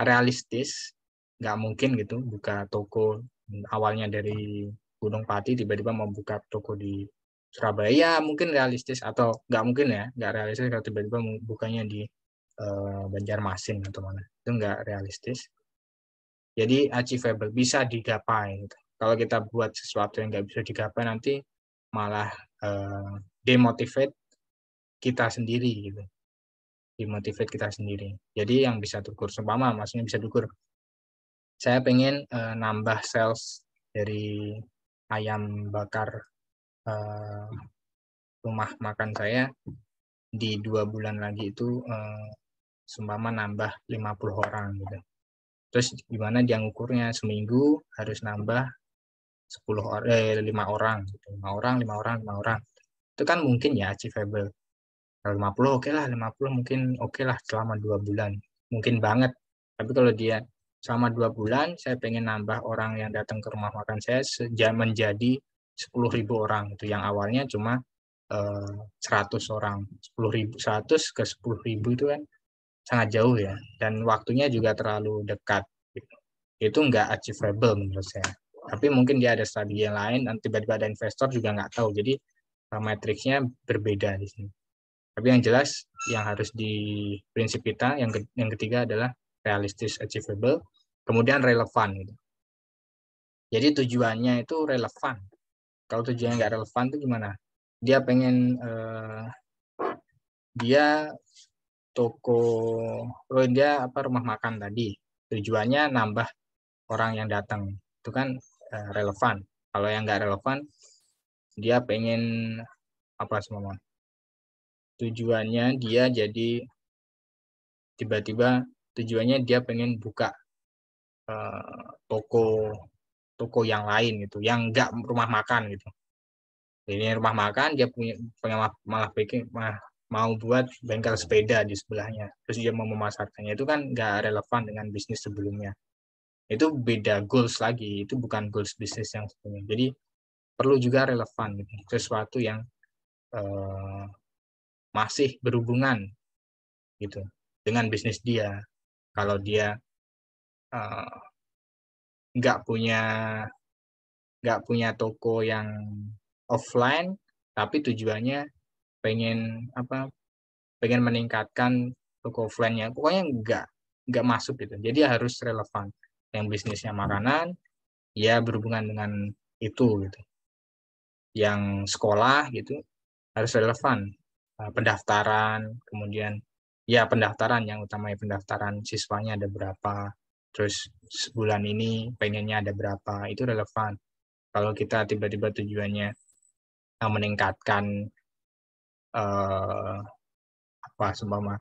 [SPEAKER 1] realistis nggak mungkin gitu buka toko. Awalnya dari Gunung Pati tiba-tiba mau buka toko di Surabaya mungkin realistis. Atau nggak mungkin ya nggak realistis kalau tiba-tiba bukanya di uh, Banjarmasin atau mana itu nggak realistis. Jadi achievable bisa digapai gitu. kalau kita buat sesuatu yang nggak bisa digapai nanti malah uh, demotivate kita sendiri gitu. Demotivate kita sendiri. Jadi yang bisa terukur seumpama maksudnya bisa terukur. Saya pengen uh, nambah sales dari ayam bakar uh, rumah makan saya. Di dua bulan lagi itu uh, seumpama nambah 50 orang gitu. Terus gimana dia ngukurnya seminggu harus nambah 10 orang eh 5 orang gitu. 5 orang, 5 orang, 5 orang. Itu kan mungkin ya achievable. Kalau 50 oke okay lah, 50 mungkin oke okay lah selama dua bulan. Mungkin banget. Tapi kalau dia selama dua bulan saya pengen nambah orang yang datang ke rumah makan saya sejak menjadi 10.000 orang itu yang awalnya cuma uh, eh, 100 orang 10.000 100 ke 10.000 itu kan sangat jauh ya dan waktunya juga terlalu dekat gitu. itu nggak achievable menurut saya. Tapi mungkin dia ada strategi yang lain dan tiba-tiba ada investor juga nggak tahu. Jadi uh, matriksnya berbeda di sini. Tapi yang jelas yang harus di prinsip kita yang ke, yang ketiga adalah realistis achievable kemudian relevan gitu. jadi tujuannya itu relevan. Kalau tujuannya nggak relevan tuh gimana? Dia pengen uh, dia toko oh dia apa rumah makan tadi. Tujuannya nambah orang yang datang. Itu kan uh, relevan. Kalau yang nggak relevan dia pengen apa semua? Tujuannya dia jadi tiba-tiba tujuannya dia pengen buka uh, toko toko yang lain gitu yang nggak rumah makan gitu. Ini rumah makan dia punya pengen malah bikin malah mau buat bengkel sepeda di sebelahnya terus dia mau memasarkannya. Itu kan nggak relevan dengan bisnis sebelumnya. Itu beda goals lagi itu bukan goals bisnis yang sebelumnya. Jadi perlu juga relevan gitu sesuatu yang uh, masih berhubungan gitu dengan bisnis dia. Kalau dia uh, nggak punya nggak punya toko yang offline tapi tujuannya pengen apa pengen meningkatkan toko offline-nya. Pokoknya nggak nggak masuk gitu. Jadi harus relevan. Yang bisnisnya makanan ya berhubungan dengan itu gitu. Yang sekolah gitu harus relevan. Uh, pendaftaran kemudian ya pendaftaran. Yang utamanya pendaftaran siswanya ada berapa terus sebulan ini pengennya ada berapa itu relevan. Kalau kita tiba-tiba tujuannya uh, meningkatkan uh, apa seumpama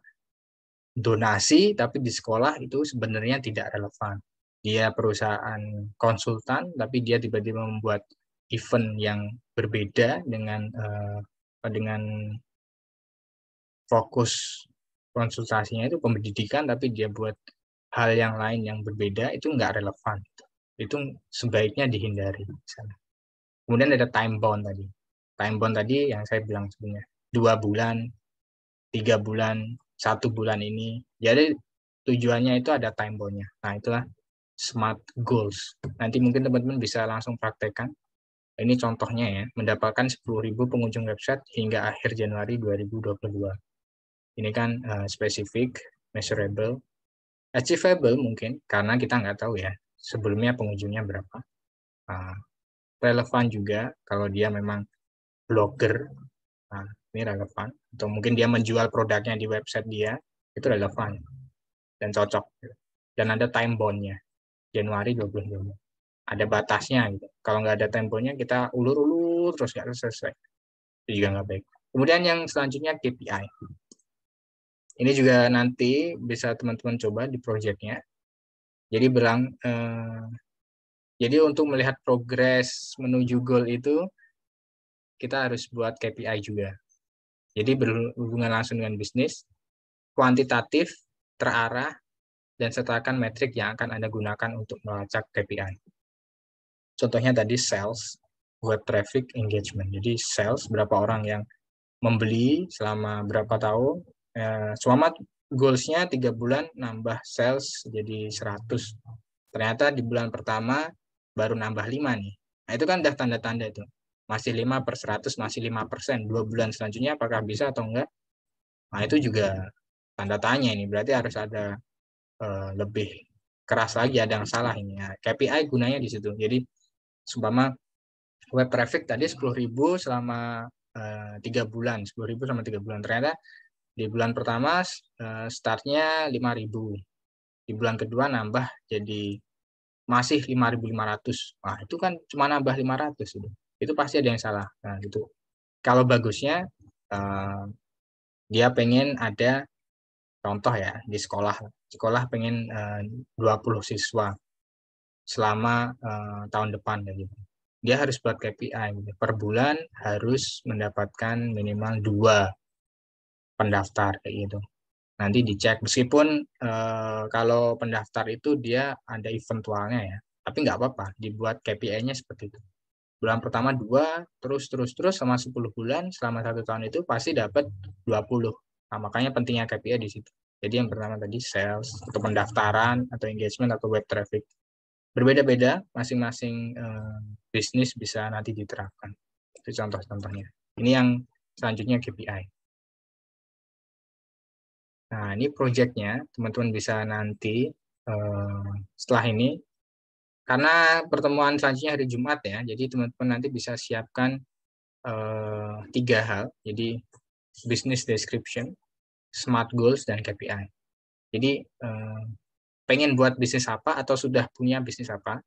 [SPEAKER 1] donasi tapi di sekolah itu sebenarnya tidak relevan. Dia perusahaan konsultan tapi dia tiba-tiba membuat event yang berbeda dengan uh, dengan fokus konsultasinya itu pendidikan tapi dia buat hal yang lain yang berbeda itu nggak relevan. Itu sebaiknya dihindari kemudian ada time bound tadi. Time bound tadi yang saya bilang sebelumnya dua bulan tiga bulan satu bulan ini jadi tujuannya itu ada time boundnya nah itulah smart goals. Nanti mungkin teman-teman bisa langsung praktekkan. Ini contohnya ya, mendapatkan 10.000 pengunjung website hingga akhir Januari 2022. Ini kan uh, spesifik, measurable, achievable mungkin, karena kita nggak tahu ya, sebelumnya pengunjungnya berapa. Uh, relevan juga kalau dia memang blogger, nah, ini relevan. Atau mungkin dia menjual produknya di website dia, itu relevan dan cocok. Dan ada time bond-nya. Januari 2020. Ada batasnya gitu. Kalau nggak ada temponya kita ulur-ulur terus nggak selesai. Itu juga nggak baik. Kemudian yang selanjutnya KPI. Ini juga nanti bisa teman-teman coba di proyeknya. Jadi bilang, eh, jadi untuk melihat progres menuju goal itu kita harus buat KPI juga. Jadi berhubungan langsung dengan bisnis, kuantitatif, terarah, dan sertakan metrik yang akan Anda gunakan untuk melacak KPI. Contohnya tadi sales, web traffic engagement. Jadi sales, berapa orang yang membeli selama berapa tahun, eh, selama goalsnya tiga bulan nambah sales jadi 100. Ternyata di bulan pertama baru nambah 5 nih. Nah itu kan udah tanda-tanda itu. Masih 5 per 100, masih 5 persen. Dua bulan selanjutnya apakah bisa atau enggak? Nah itu juga tanda tanya ini. Berarti harus ada Eh, lebih keras lagi ada yang salah ini ya. KPI gunanya di situ jadi seumpama web traffic tadi 10.000 selama eh, tiga uh, bulan 10.000 selama tiga bulan ternyata di bulan pertama uh, startnya 5.000 di bulan kedua nambah jadi masih 5.500 nah itu kan cuma nambah 500 itu itu pasti ada yang salah nah itu kalau bagusnya uh, dia pengen ada contoh ya di sekolah sekolah pengen eh, uh, 20 siswa selama uh, tahun depan gitu. Dia harus buat KPI gitu. Per bulan harus mendapatkan minimal dua pendaftar kayak gitu. Nanti dicek meskipun uh, kalau pendaftar itu dia ada eventualnya ya, tapi nggak apa-apa dibuat KPI-nya seperti itu. Bulan pertama dua, terus terus terus selama 10 bulan, selama satu tahun itu pasti dapat 20 Nah, makanya pentingnya KPI di situ. Jadi yang pertama tadi sales atau pendaftaran atau engagement atau web traffic. Berbeda-beda, masing-masing uh, bisnis bisa nanti diterapkan. Itu contoh-contohnya. Ini yang selanjutnya KPI. Nah, ini proyeknya, teman-teman bisa nanti uh, setelah ini, karena pertemuan selanjutnya hari Jumat ya, jadi teman-teman nanti bisa siapkan uh, tiga hal. Jadi business description, SMART goals dan KPI. Jadi eh, pengen buat bisnis apa atau sudah punya bisnis apa?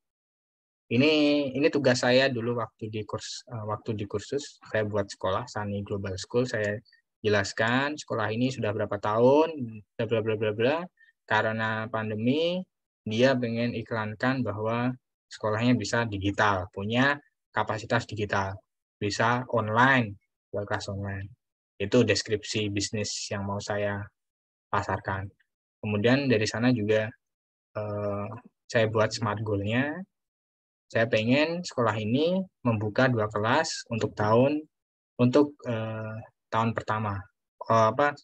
[SPEAKER 1] Ini ini tugas saya dulu waktu di kurs uh, waktu di kursus saya buat sekolah Sani Global School saya jelaskan sekolah ini sudah berapa tahun bla bla bla bla bla karena pandemi dia pengen iklankan bahwa sekolahnya bisa digital punya kapasitas digital bisa online buat kelas online. Itu deskripsi bisnis yang mau saya pasarkan. Kemudian dari sana juga uh, saya buat smart goal-nya. Saya pengen sekolah ini membuka dua kelas untuk tahun untuk uh, tahun pertama. Uh, apa?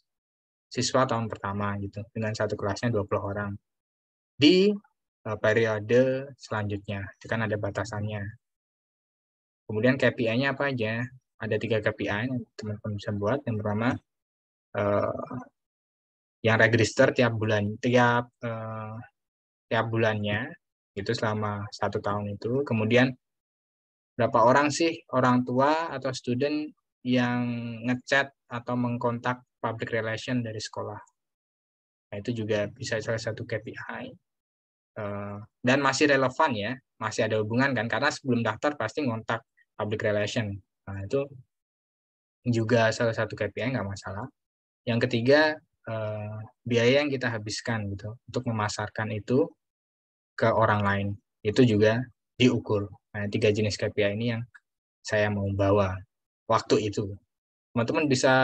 [SPEAKER 1] Siswa tahun pertama gitu dengan satu kelasnya 20 orang di uh, periode selanjutnya. Itu kan ada batasannya. Kemudian KPI-nya apa aja? Ada tiga KPI yang teman-teman bisa buat. Yang pertama uh, yang register tiap bulan tiap uh, tiap bulannya itu selama satu tahun itu. Kemudian berapa orang sih orang tua atau student yang ngechat atau mengkontak public relation dari sekolah? Nah itu juga bisa salah satu KPI eh, dan masih relevan ya masih ada hubungan kan karena sebelum daftar pasti ngontak public relation nah itu juga salah satu KPI nggak masalah yang ketiga uh, biaya yang kita habiskan gitu untuk memasarkan itu ke orang lain itu juga diukur. Nah, tiga jenis KPI ini yang saya mau bawa waktu itu. Teman-teman bisa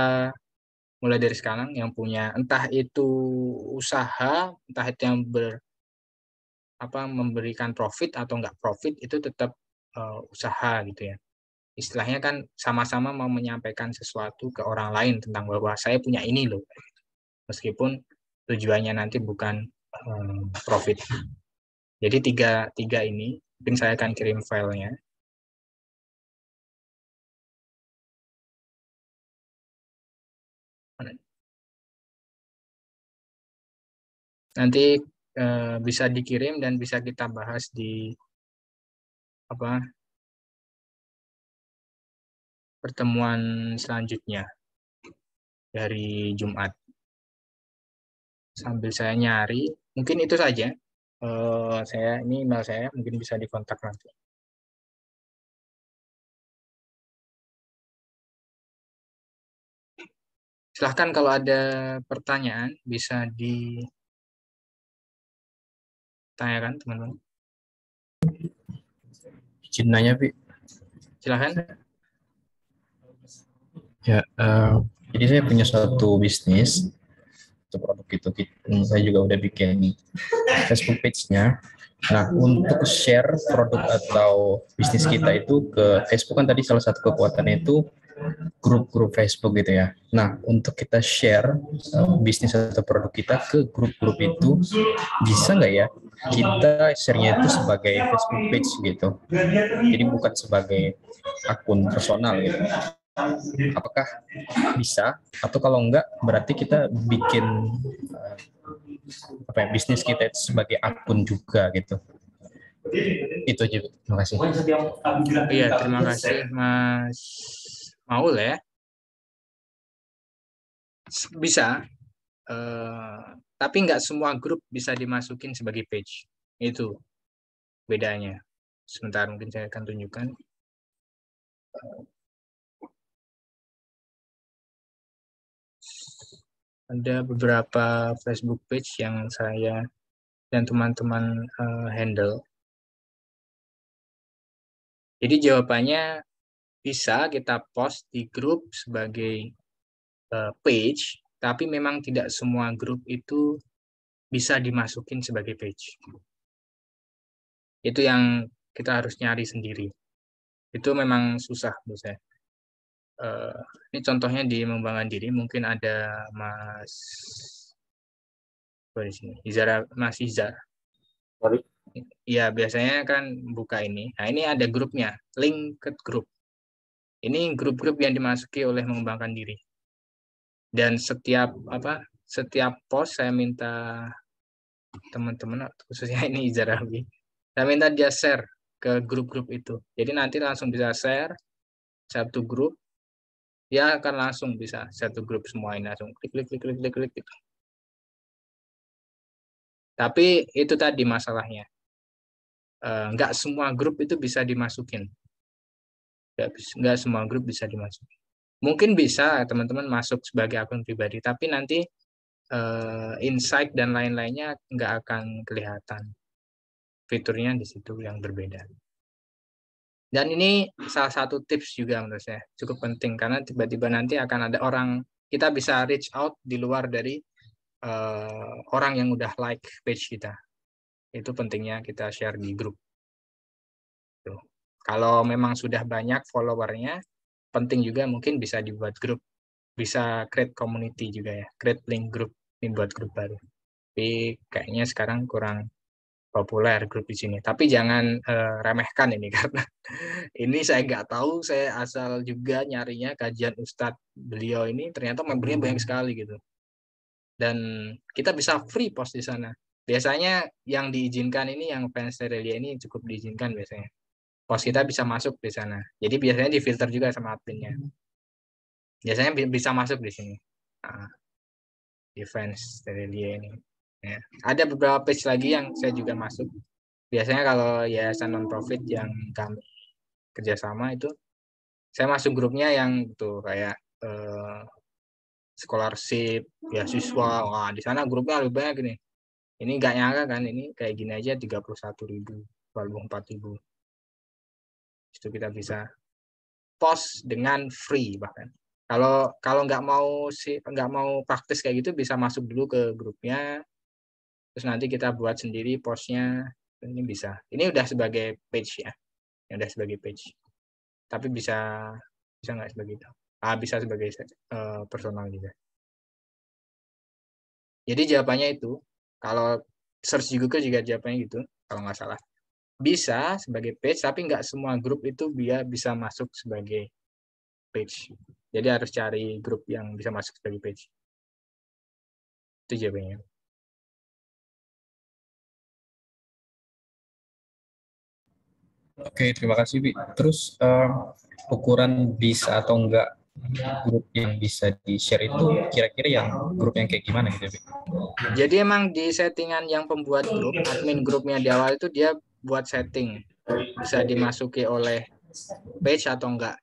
[SPEAKER 1] mulai dari sekarang yang punya entah itu usaha, entah itu yang ber apa memberikan profit atau enggak profit itu tetap uh, usaha gitu ya. Istilahnya kan sama-sama mau menyampaikan sesuatu ke orang lain tentang bahwa saya punya ini loh. Meskipun tujuannya nanti bukan um, profit. Jadi tiga, tiga ini, mungkin saya akan kirim filenya. Nanti eh, bisa dikirim dan bisa kita bahas di apa pertemuan selanjutnya dari Jumat. Sambil saya nyari, mungkin itu saja uh, saya ini email saya mungkin bisa dikontak nanti. Silahkan kalau ada pertanyaan bisa ditanyakan teman-teman.
[SPEAKER 2] Izin nanya, Pi.
[SPEAKER 1] Silahkan.
[SPEAKER 2] Ya, uh, jadi saya punya satu bisnis itu produk itu saya juga udah bikin Facebook page-nya nah untuk share produk atau bisnis kita itu ke Facebook kan tadi salah satu kekuatannya itu grup-grup Facebook gitu ya. Nah, untuk kita share uh, bisnis atau produk kita ke grup-grup itu bisa nggak ya kita share-nya itu sebagai Facebook page gitu. Jadi bukan sebagai akun personal gitu. Apakah bisa? Atau kalau enggak berarti kita bikin uh, apa ya bisnis kita sebagai akun juga gitu. Itu aja terima kasih.
[SPEAKER 1] Iya terima kasih mas Maul ya. Bisa. Uh, tapi nggak semua grup bisa dimasukin sebagai page. Itu bedanya. Sebentar mungkin saya akan tunjukkan. Ada beberapa Facebook page yang saya dan teman-teman uh, handle. Jadi jawabannya bisa kita post di grup sebagai uh, page, tapi memang tidak semua grup itu bisa dimasukin sebagai page. Itu yang kita harus nyari sendiri. Itu memang susah menurut saya uh, ini contohnya di mengembangkan diri mungkin ada Mas di sini Izara Mas Izar Iya biasanya kan buka ini. Nah ini ada grupnya, link ke grup. Ini grup-grup yang dimasuki oleh mengembangkan diri. Dan setiap apa? Setiap post saya minta teman-teman khususnya ini Izarabi, saya minta dia share ke grup-grup itu. Jadi nanti langsung bisa share satu grup dia akan langsung bisa satu grup semua ini langsung klik klik klik klik klik klik gitu. Tapi itu tadi masalahnya. Enggak semua grup itu bisa dimasukin. Enggak semua grup bisa dimasukin. Mungkin bisa teman-teman masuk sebagai akun pribadi, tapi nanti uh, insight dan lain-lainnya nggak akan kelihatan. Fiturnya di situ yang berbeda. Dan ini salah satu tips juga menurut saya cukup penting karena tiba-tiba nanti akan ada orang kita bisa reach out di luar dari uh, orang yang udah like page kita. Itu pentingnya kita share di grup. Kalau memang sudah banyak followernya, penting juga mungkin bisa dibuat grup, bisa create community juga ya, create link grup ini buat grup baru. Tapi kayaknya sekarang kurang populer grup di sini. Tapi jangan uh, remehkan ini karena ini saya nggak tahu. Saya asal juga nyarinya kajian Ustadz beliau ini ternyata membernya banyak sekali gitu. Dan kita bisa free post di sana. Biasanya yang diizinkan ini yang fans Terelia ini cukup diizinkan biasanya. Post kita bisa masuk di sana. Jadi biasanya difilter juga sama adminnya. Biasanya bisa masuk di sini. Nah, defense dari dia ini. Ya. Ada beberapa page lagi yang saya juga masuk. Biasanya kalau yayasan non profit yang kami kerjasama itu, saya masuk grupnya yang tuh kayak eh, scholarship, beasiswa, wah di sana grupnya lebih banyak nih. Ini nggak nyangka kan, ini kayak gini aja 31 ribu, 24 ribu. Itu kita bisa post dengan free bahkan. Kalau kalau nggak mau si nggak mau praktis kayak gitu bisa masuk dulu ke grupnya. Terus nanti kita buat sendiri postnya. Ini bisa. Ini udah sebagai page ya. Ini udah sebagai page. Tapi bisa bisa nggak sebagai itu? Ah, bisa sebagai uh, personal juga. Jadi jawabannya itu kalau search di Google juga jawabannya gitu kalau nggak salah. Bisa sebagai page tapi nggak semua grup itu dia bisa masuk sebagai page. Jadi harus cari grup yang bisa masuk sebagai page. Itu jawabannya.
[SPEAKER 2] Oke, terima kasih, Bi. Terus uh, ukuran bisa atau enggak grup yang bisa di-share itu kira-kira yang grup yang kayak gimana gitu, Bi?
[SPEAKER 1] Jadi emang di settingan yang pembuat grup, admin grupnya di awal itu dia buat setting. Bisa dimasuki oleh page atau enggak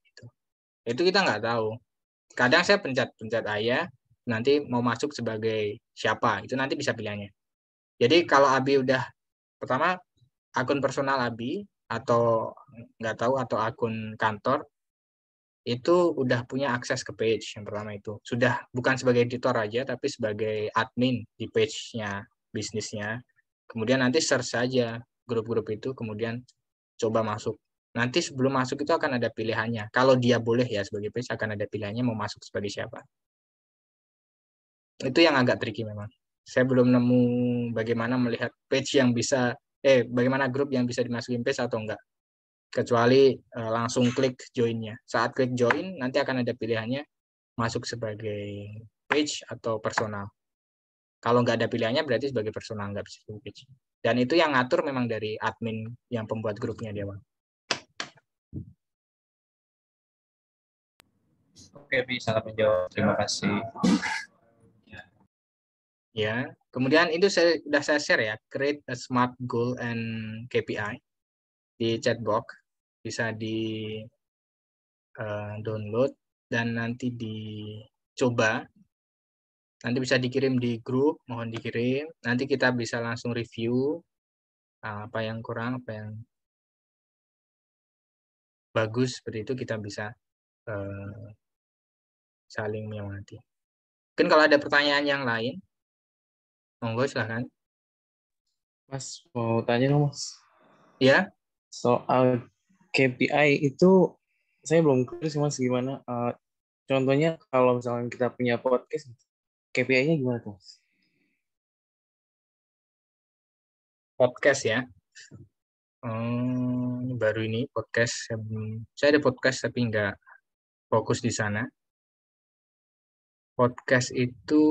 [SPEAKER 1] itu kita nggak tahu. Kadang saya pencet-pencet ayah nanti mau masuk sebagai siapa itu nanti bisa pilihannya. Jadi kalau Abi udah pertama akun personal Abi atau nggak tahu atau akun kantor itu udah punya akses ke page yang pertama itu. Sudah bukan sebagai editor aja tapi sebagai admin di page-nya bisnisnya. Kemudian nanti search saja grup-grup itu kemudian coba masuk nanti sebelum masuk itu akan ada pilihannya. Kalau dia boleh ya sebagai page akan ada pilihannya mau masuk sebagai siapa. Itu yang agak tricky memang. Saya belum nemu bagaimana melihat page yang bisa eh bagaimana grup yang bisa dimasukin page atau enggak. Kecuali eh, langsung klik joinnya. Saat klik join nanti akan ada pilihannya masuk sebagai page atau personal. Kalau nggak ada pilihannya berarti sebagai personal nggak bisa sebagai page. Dan itu yang ngatur memang dari admin yang pembuat grupnya dia bang.
[SPEAKER 2] Oke, bisa menjawab. Terima kasih.
[SPEAKER 1] Ya, kemudian itu saya sudah saya share ya, create a smart goal and KPI di chatbox bisa di uh, download dan nanti dicoba. Nanti bisa dikirim di grup, mohon dikirim. Nanti kita bisa langsung review uh, apa yang kurang, apa yang bagus seperti itu kita bisa uh, saling menyemangati. Mungkin kalau ada pertanyaan yang lain, monggo silahkan.
[SPEAKER 3] Mas, mau tanya dong, Mas.
[SPEAKER 1] Ya?
[SPEAKER 3] Soal KPI itu, saya belum clear sih, Mas, gimana. Uh, contohnya, kalau misalnya kita punya podcast, KPI-nya gimana tuh?
[SPEAKER 1] Podcast ya? Hmm, baru ini podcast. Saya ada podcast tapi nggak fokus di sana podcast itu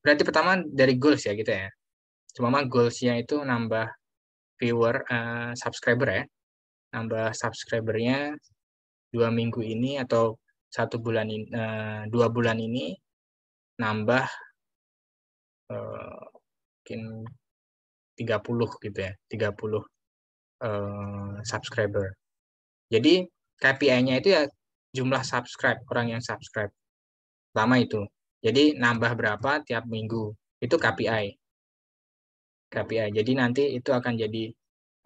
[SPEAKER 1] berarti pertama dari goals ya gitu ya. Cuma mah goalsnya itu nambah viewer, uh, subscriber ya. Nambah subscribernya dua minggu ini atau satu bulan ini uh, dua bulan ini nambah uh, mungkin 30 gitu ya 30 uh, subscriber. Jadi KPI-nya itu ya jumlah subscribe orang yang subscribe. Lama itu. Jadi nambah berapa tiap minggu. Itu KPI KPI jadi nanti itu akan jadi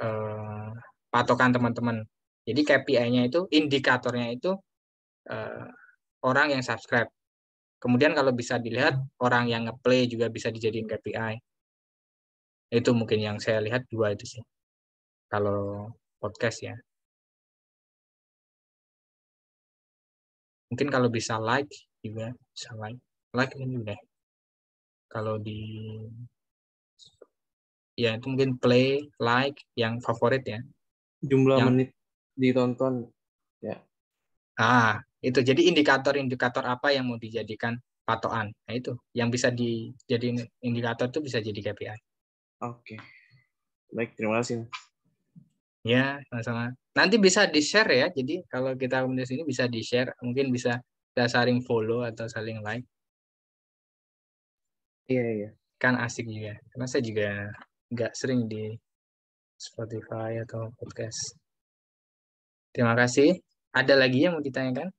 [SPEAKER 1] uh, patokan teman-teman. Jadi KPI-nya itu indikatornya itu uh, orang yang subscribe kemudian kalau bisa dilihat orang yang ngeplay juga bisa dijadiin KPI itu mungkin yang saya lihat dua itu sih. Kalau podcast ya. Mungkin kalau bisa like juga bisa like. Like ini udah kalau di ya itu mungkin play like yang favorit ya.
[SPEAKER 3] Jumlah yang, menit ditonton ya.
[SPEAKER 1] Ah itu jadi indikator-indikator apa yang mau dijadikan patokan nah itu yang bisa dijadiin indikator itu bisa jadi KPI
[SPEAKER 3] Oke. Baik, terima kasih.
[SPEAKER 1] Ya, sama-sama. Nanti bisa di-share ya. Jadi kalau kita komunitas ini bisa di-share, mungkin bisa kita saling follow atau saling like.
[SPEAKER 3] Iya, iya.
[SPEAKER 1] Kan asik juga. Karena saya juga nggak sering di Spotify atau podcast. Terima kasih. Ada lagi yang mau ditanyakan?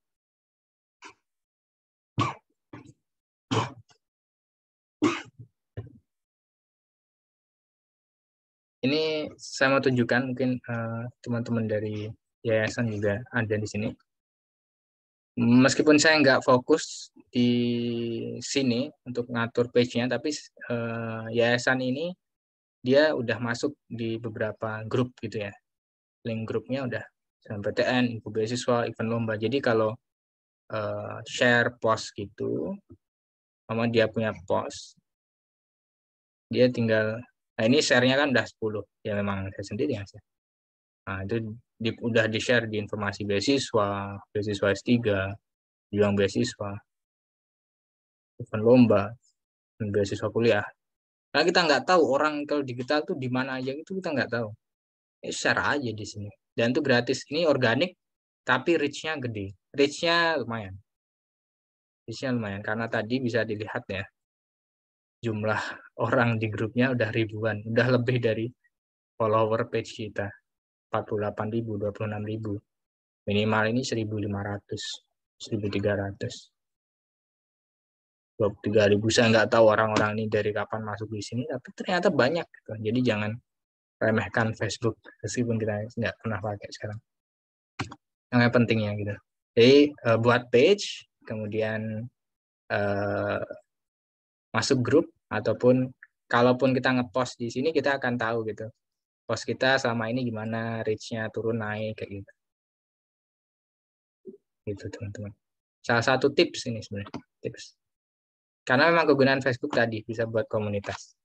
[SPEAKER 1] Ini saya mau tunjukkan mungkin eh, teman-teman dari yayasan juga ada di sini. Meskipun saya nggak fokus di sini untuk ngatur page-nya, tapi uh, yayasan ini dia udah masuk di beberapa grup gitu ya. Link grupnya udah SNMPTN, info beasiswa, event lomba. Jadi kalau uh, share post gitu, sama dia punya post, dia tinggal Nah, ini share-nya kan udah 10. Ya memang saya sendiri ya. Nah, itu di, udah di-share di informasi beasiswa, beasiswa S3, juang beasiswa, event lomba, dan beasiswa kuliah. Nah, kita nggak tahu orang kalau digital tuh di mana aja itu kita nggak tahu. Ini share aja di sini. Dan itu gratis. Ini organik, tapi reach-nya gede. Reach-nya lumayan. Reach-nya lumayan. Karena tadi bisa dilihat ya, jumlah orang di grupnya udah ribuan, udah lebih dari follower page kita. 48 ribu, 26 ribu. Minimal ini 1.500, 1.300. 23 ribu saya nggak tahu orang-orang ini dari kapan masuk di sini tapi ternyata banyak gitu. jadi jangan remehkan Facebook meskipun kita nggak pernah pakai sekarang yang pentingnya gitu jadi uh, buat page kemudian uh, masuk grup ataupun kalaupun kita ngepost di sini kita akan tahu gitu post kita selama ini gimana reach-nya turun naik kayak gitu. Gitu teman-teman. Salah satu tips ini sebenarnya tips. Karena memang kegunaan Facebook tadi bisa buat komunitas.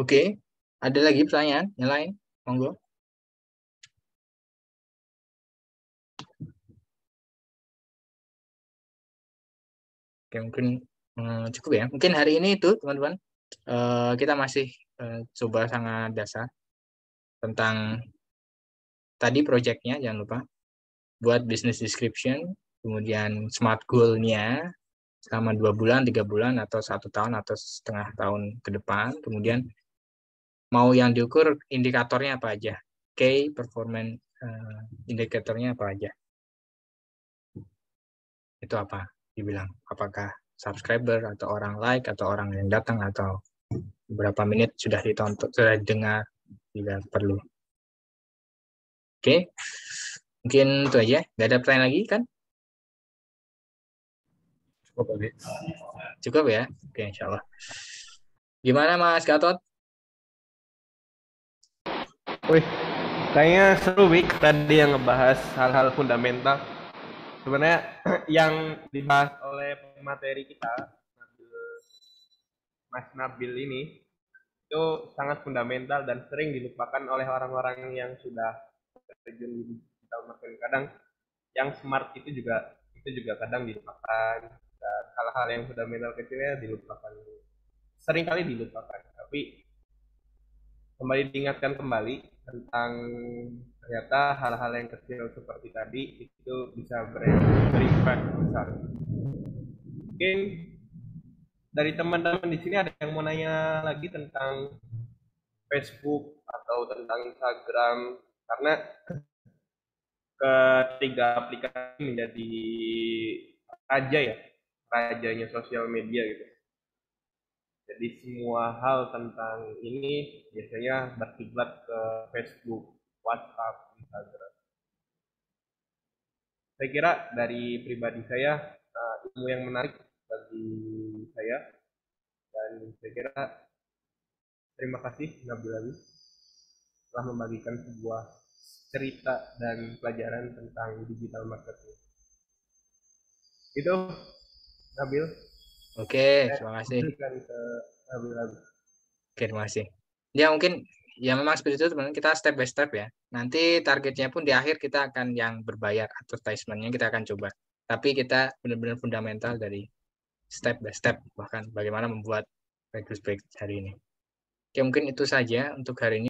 [SPEAKER 1] Oke ada lagi pertanyaan yang lain? Monggo Oke, mungkin hmm, cukup ya. Mungkin hari ini itu, teman-teman. Uh, kita masih uh, coba sangat dasar tentang tadi proyeknya, jangan lupa. Buat business description, kemudian smart goal-nya selama dua bulan, tiga bulan, atau satu tahun, atau setengah tahun ke depan. Kemudian mau yang diukur indikatornya apa aja. Key performance uh, indikatornya apa aja. Itu apa? Dibilang apakah subscriber atau orang like atau orang yang datang atau beberapa menit sudah ditonton sudah dengar jika perlu. Oke, mungkin itu aja. Gak ada pertanyaan lagi kan? Cukup ya. Cukup ya. Oke, insya Allah. Gimana Mas Gatot?
[SPEAKER 4] Wih, kayaknya seru Wik tadi yang ngebahas hal-hal fundamental sebenarnya yang dibahas oleh materi kita Mas Nabil ini itu sangat fundamental dan sering dilupakan oleh orang-orang yang sudah terjun di digital marketing. Kadang yang smart itu juga itu juga kadang dilupakan dan hal-hal yang fundamental kecilnya dilupakan. Sering kali dilupakan tapi kembali diingatkan kembali tentang ternyata hal-hal yang kecil seperti tadi itu bisa ber- berimpact besar. Mungkin dari teman-teman di sini ada yang mau nanya lagi tentang Facebook atau tentang Instagram? Karena ketiga aplikasi menjadi raja ya rajanya sosial media gitu. Jadi semua hal tentang ini biasanya berkiblat ke Facebook, WhatsApp, Instagram. Saya kira dari pribadi saya uh, ilmu yang menarik bagi saya dan saya kira terima kasih Nabil Ali telah membagikan sebuah cerita dan pelajaran tentang digital marketing. Itu Nabil.
[SPEAKER 1] Oke, terima kasih.
[SPEAKER 4] Ke Nabil.
[SPEAKER 1] Oke, terima kasih. Ya mungkin ya memang seperti itu teman kita step by step ya. Nanti targetnya pun di akhir kita akan yang berbayar advertisementnya kita akan coba. Tapi kita benar-benar fundamental dari step by step bahkan bagaimana membuat bagus baik hari ini. Oke mungkin itu saja untuk hari ini.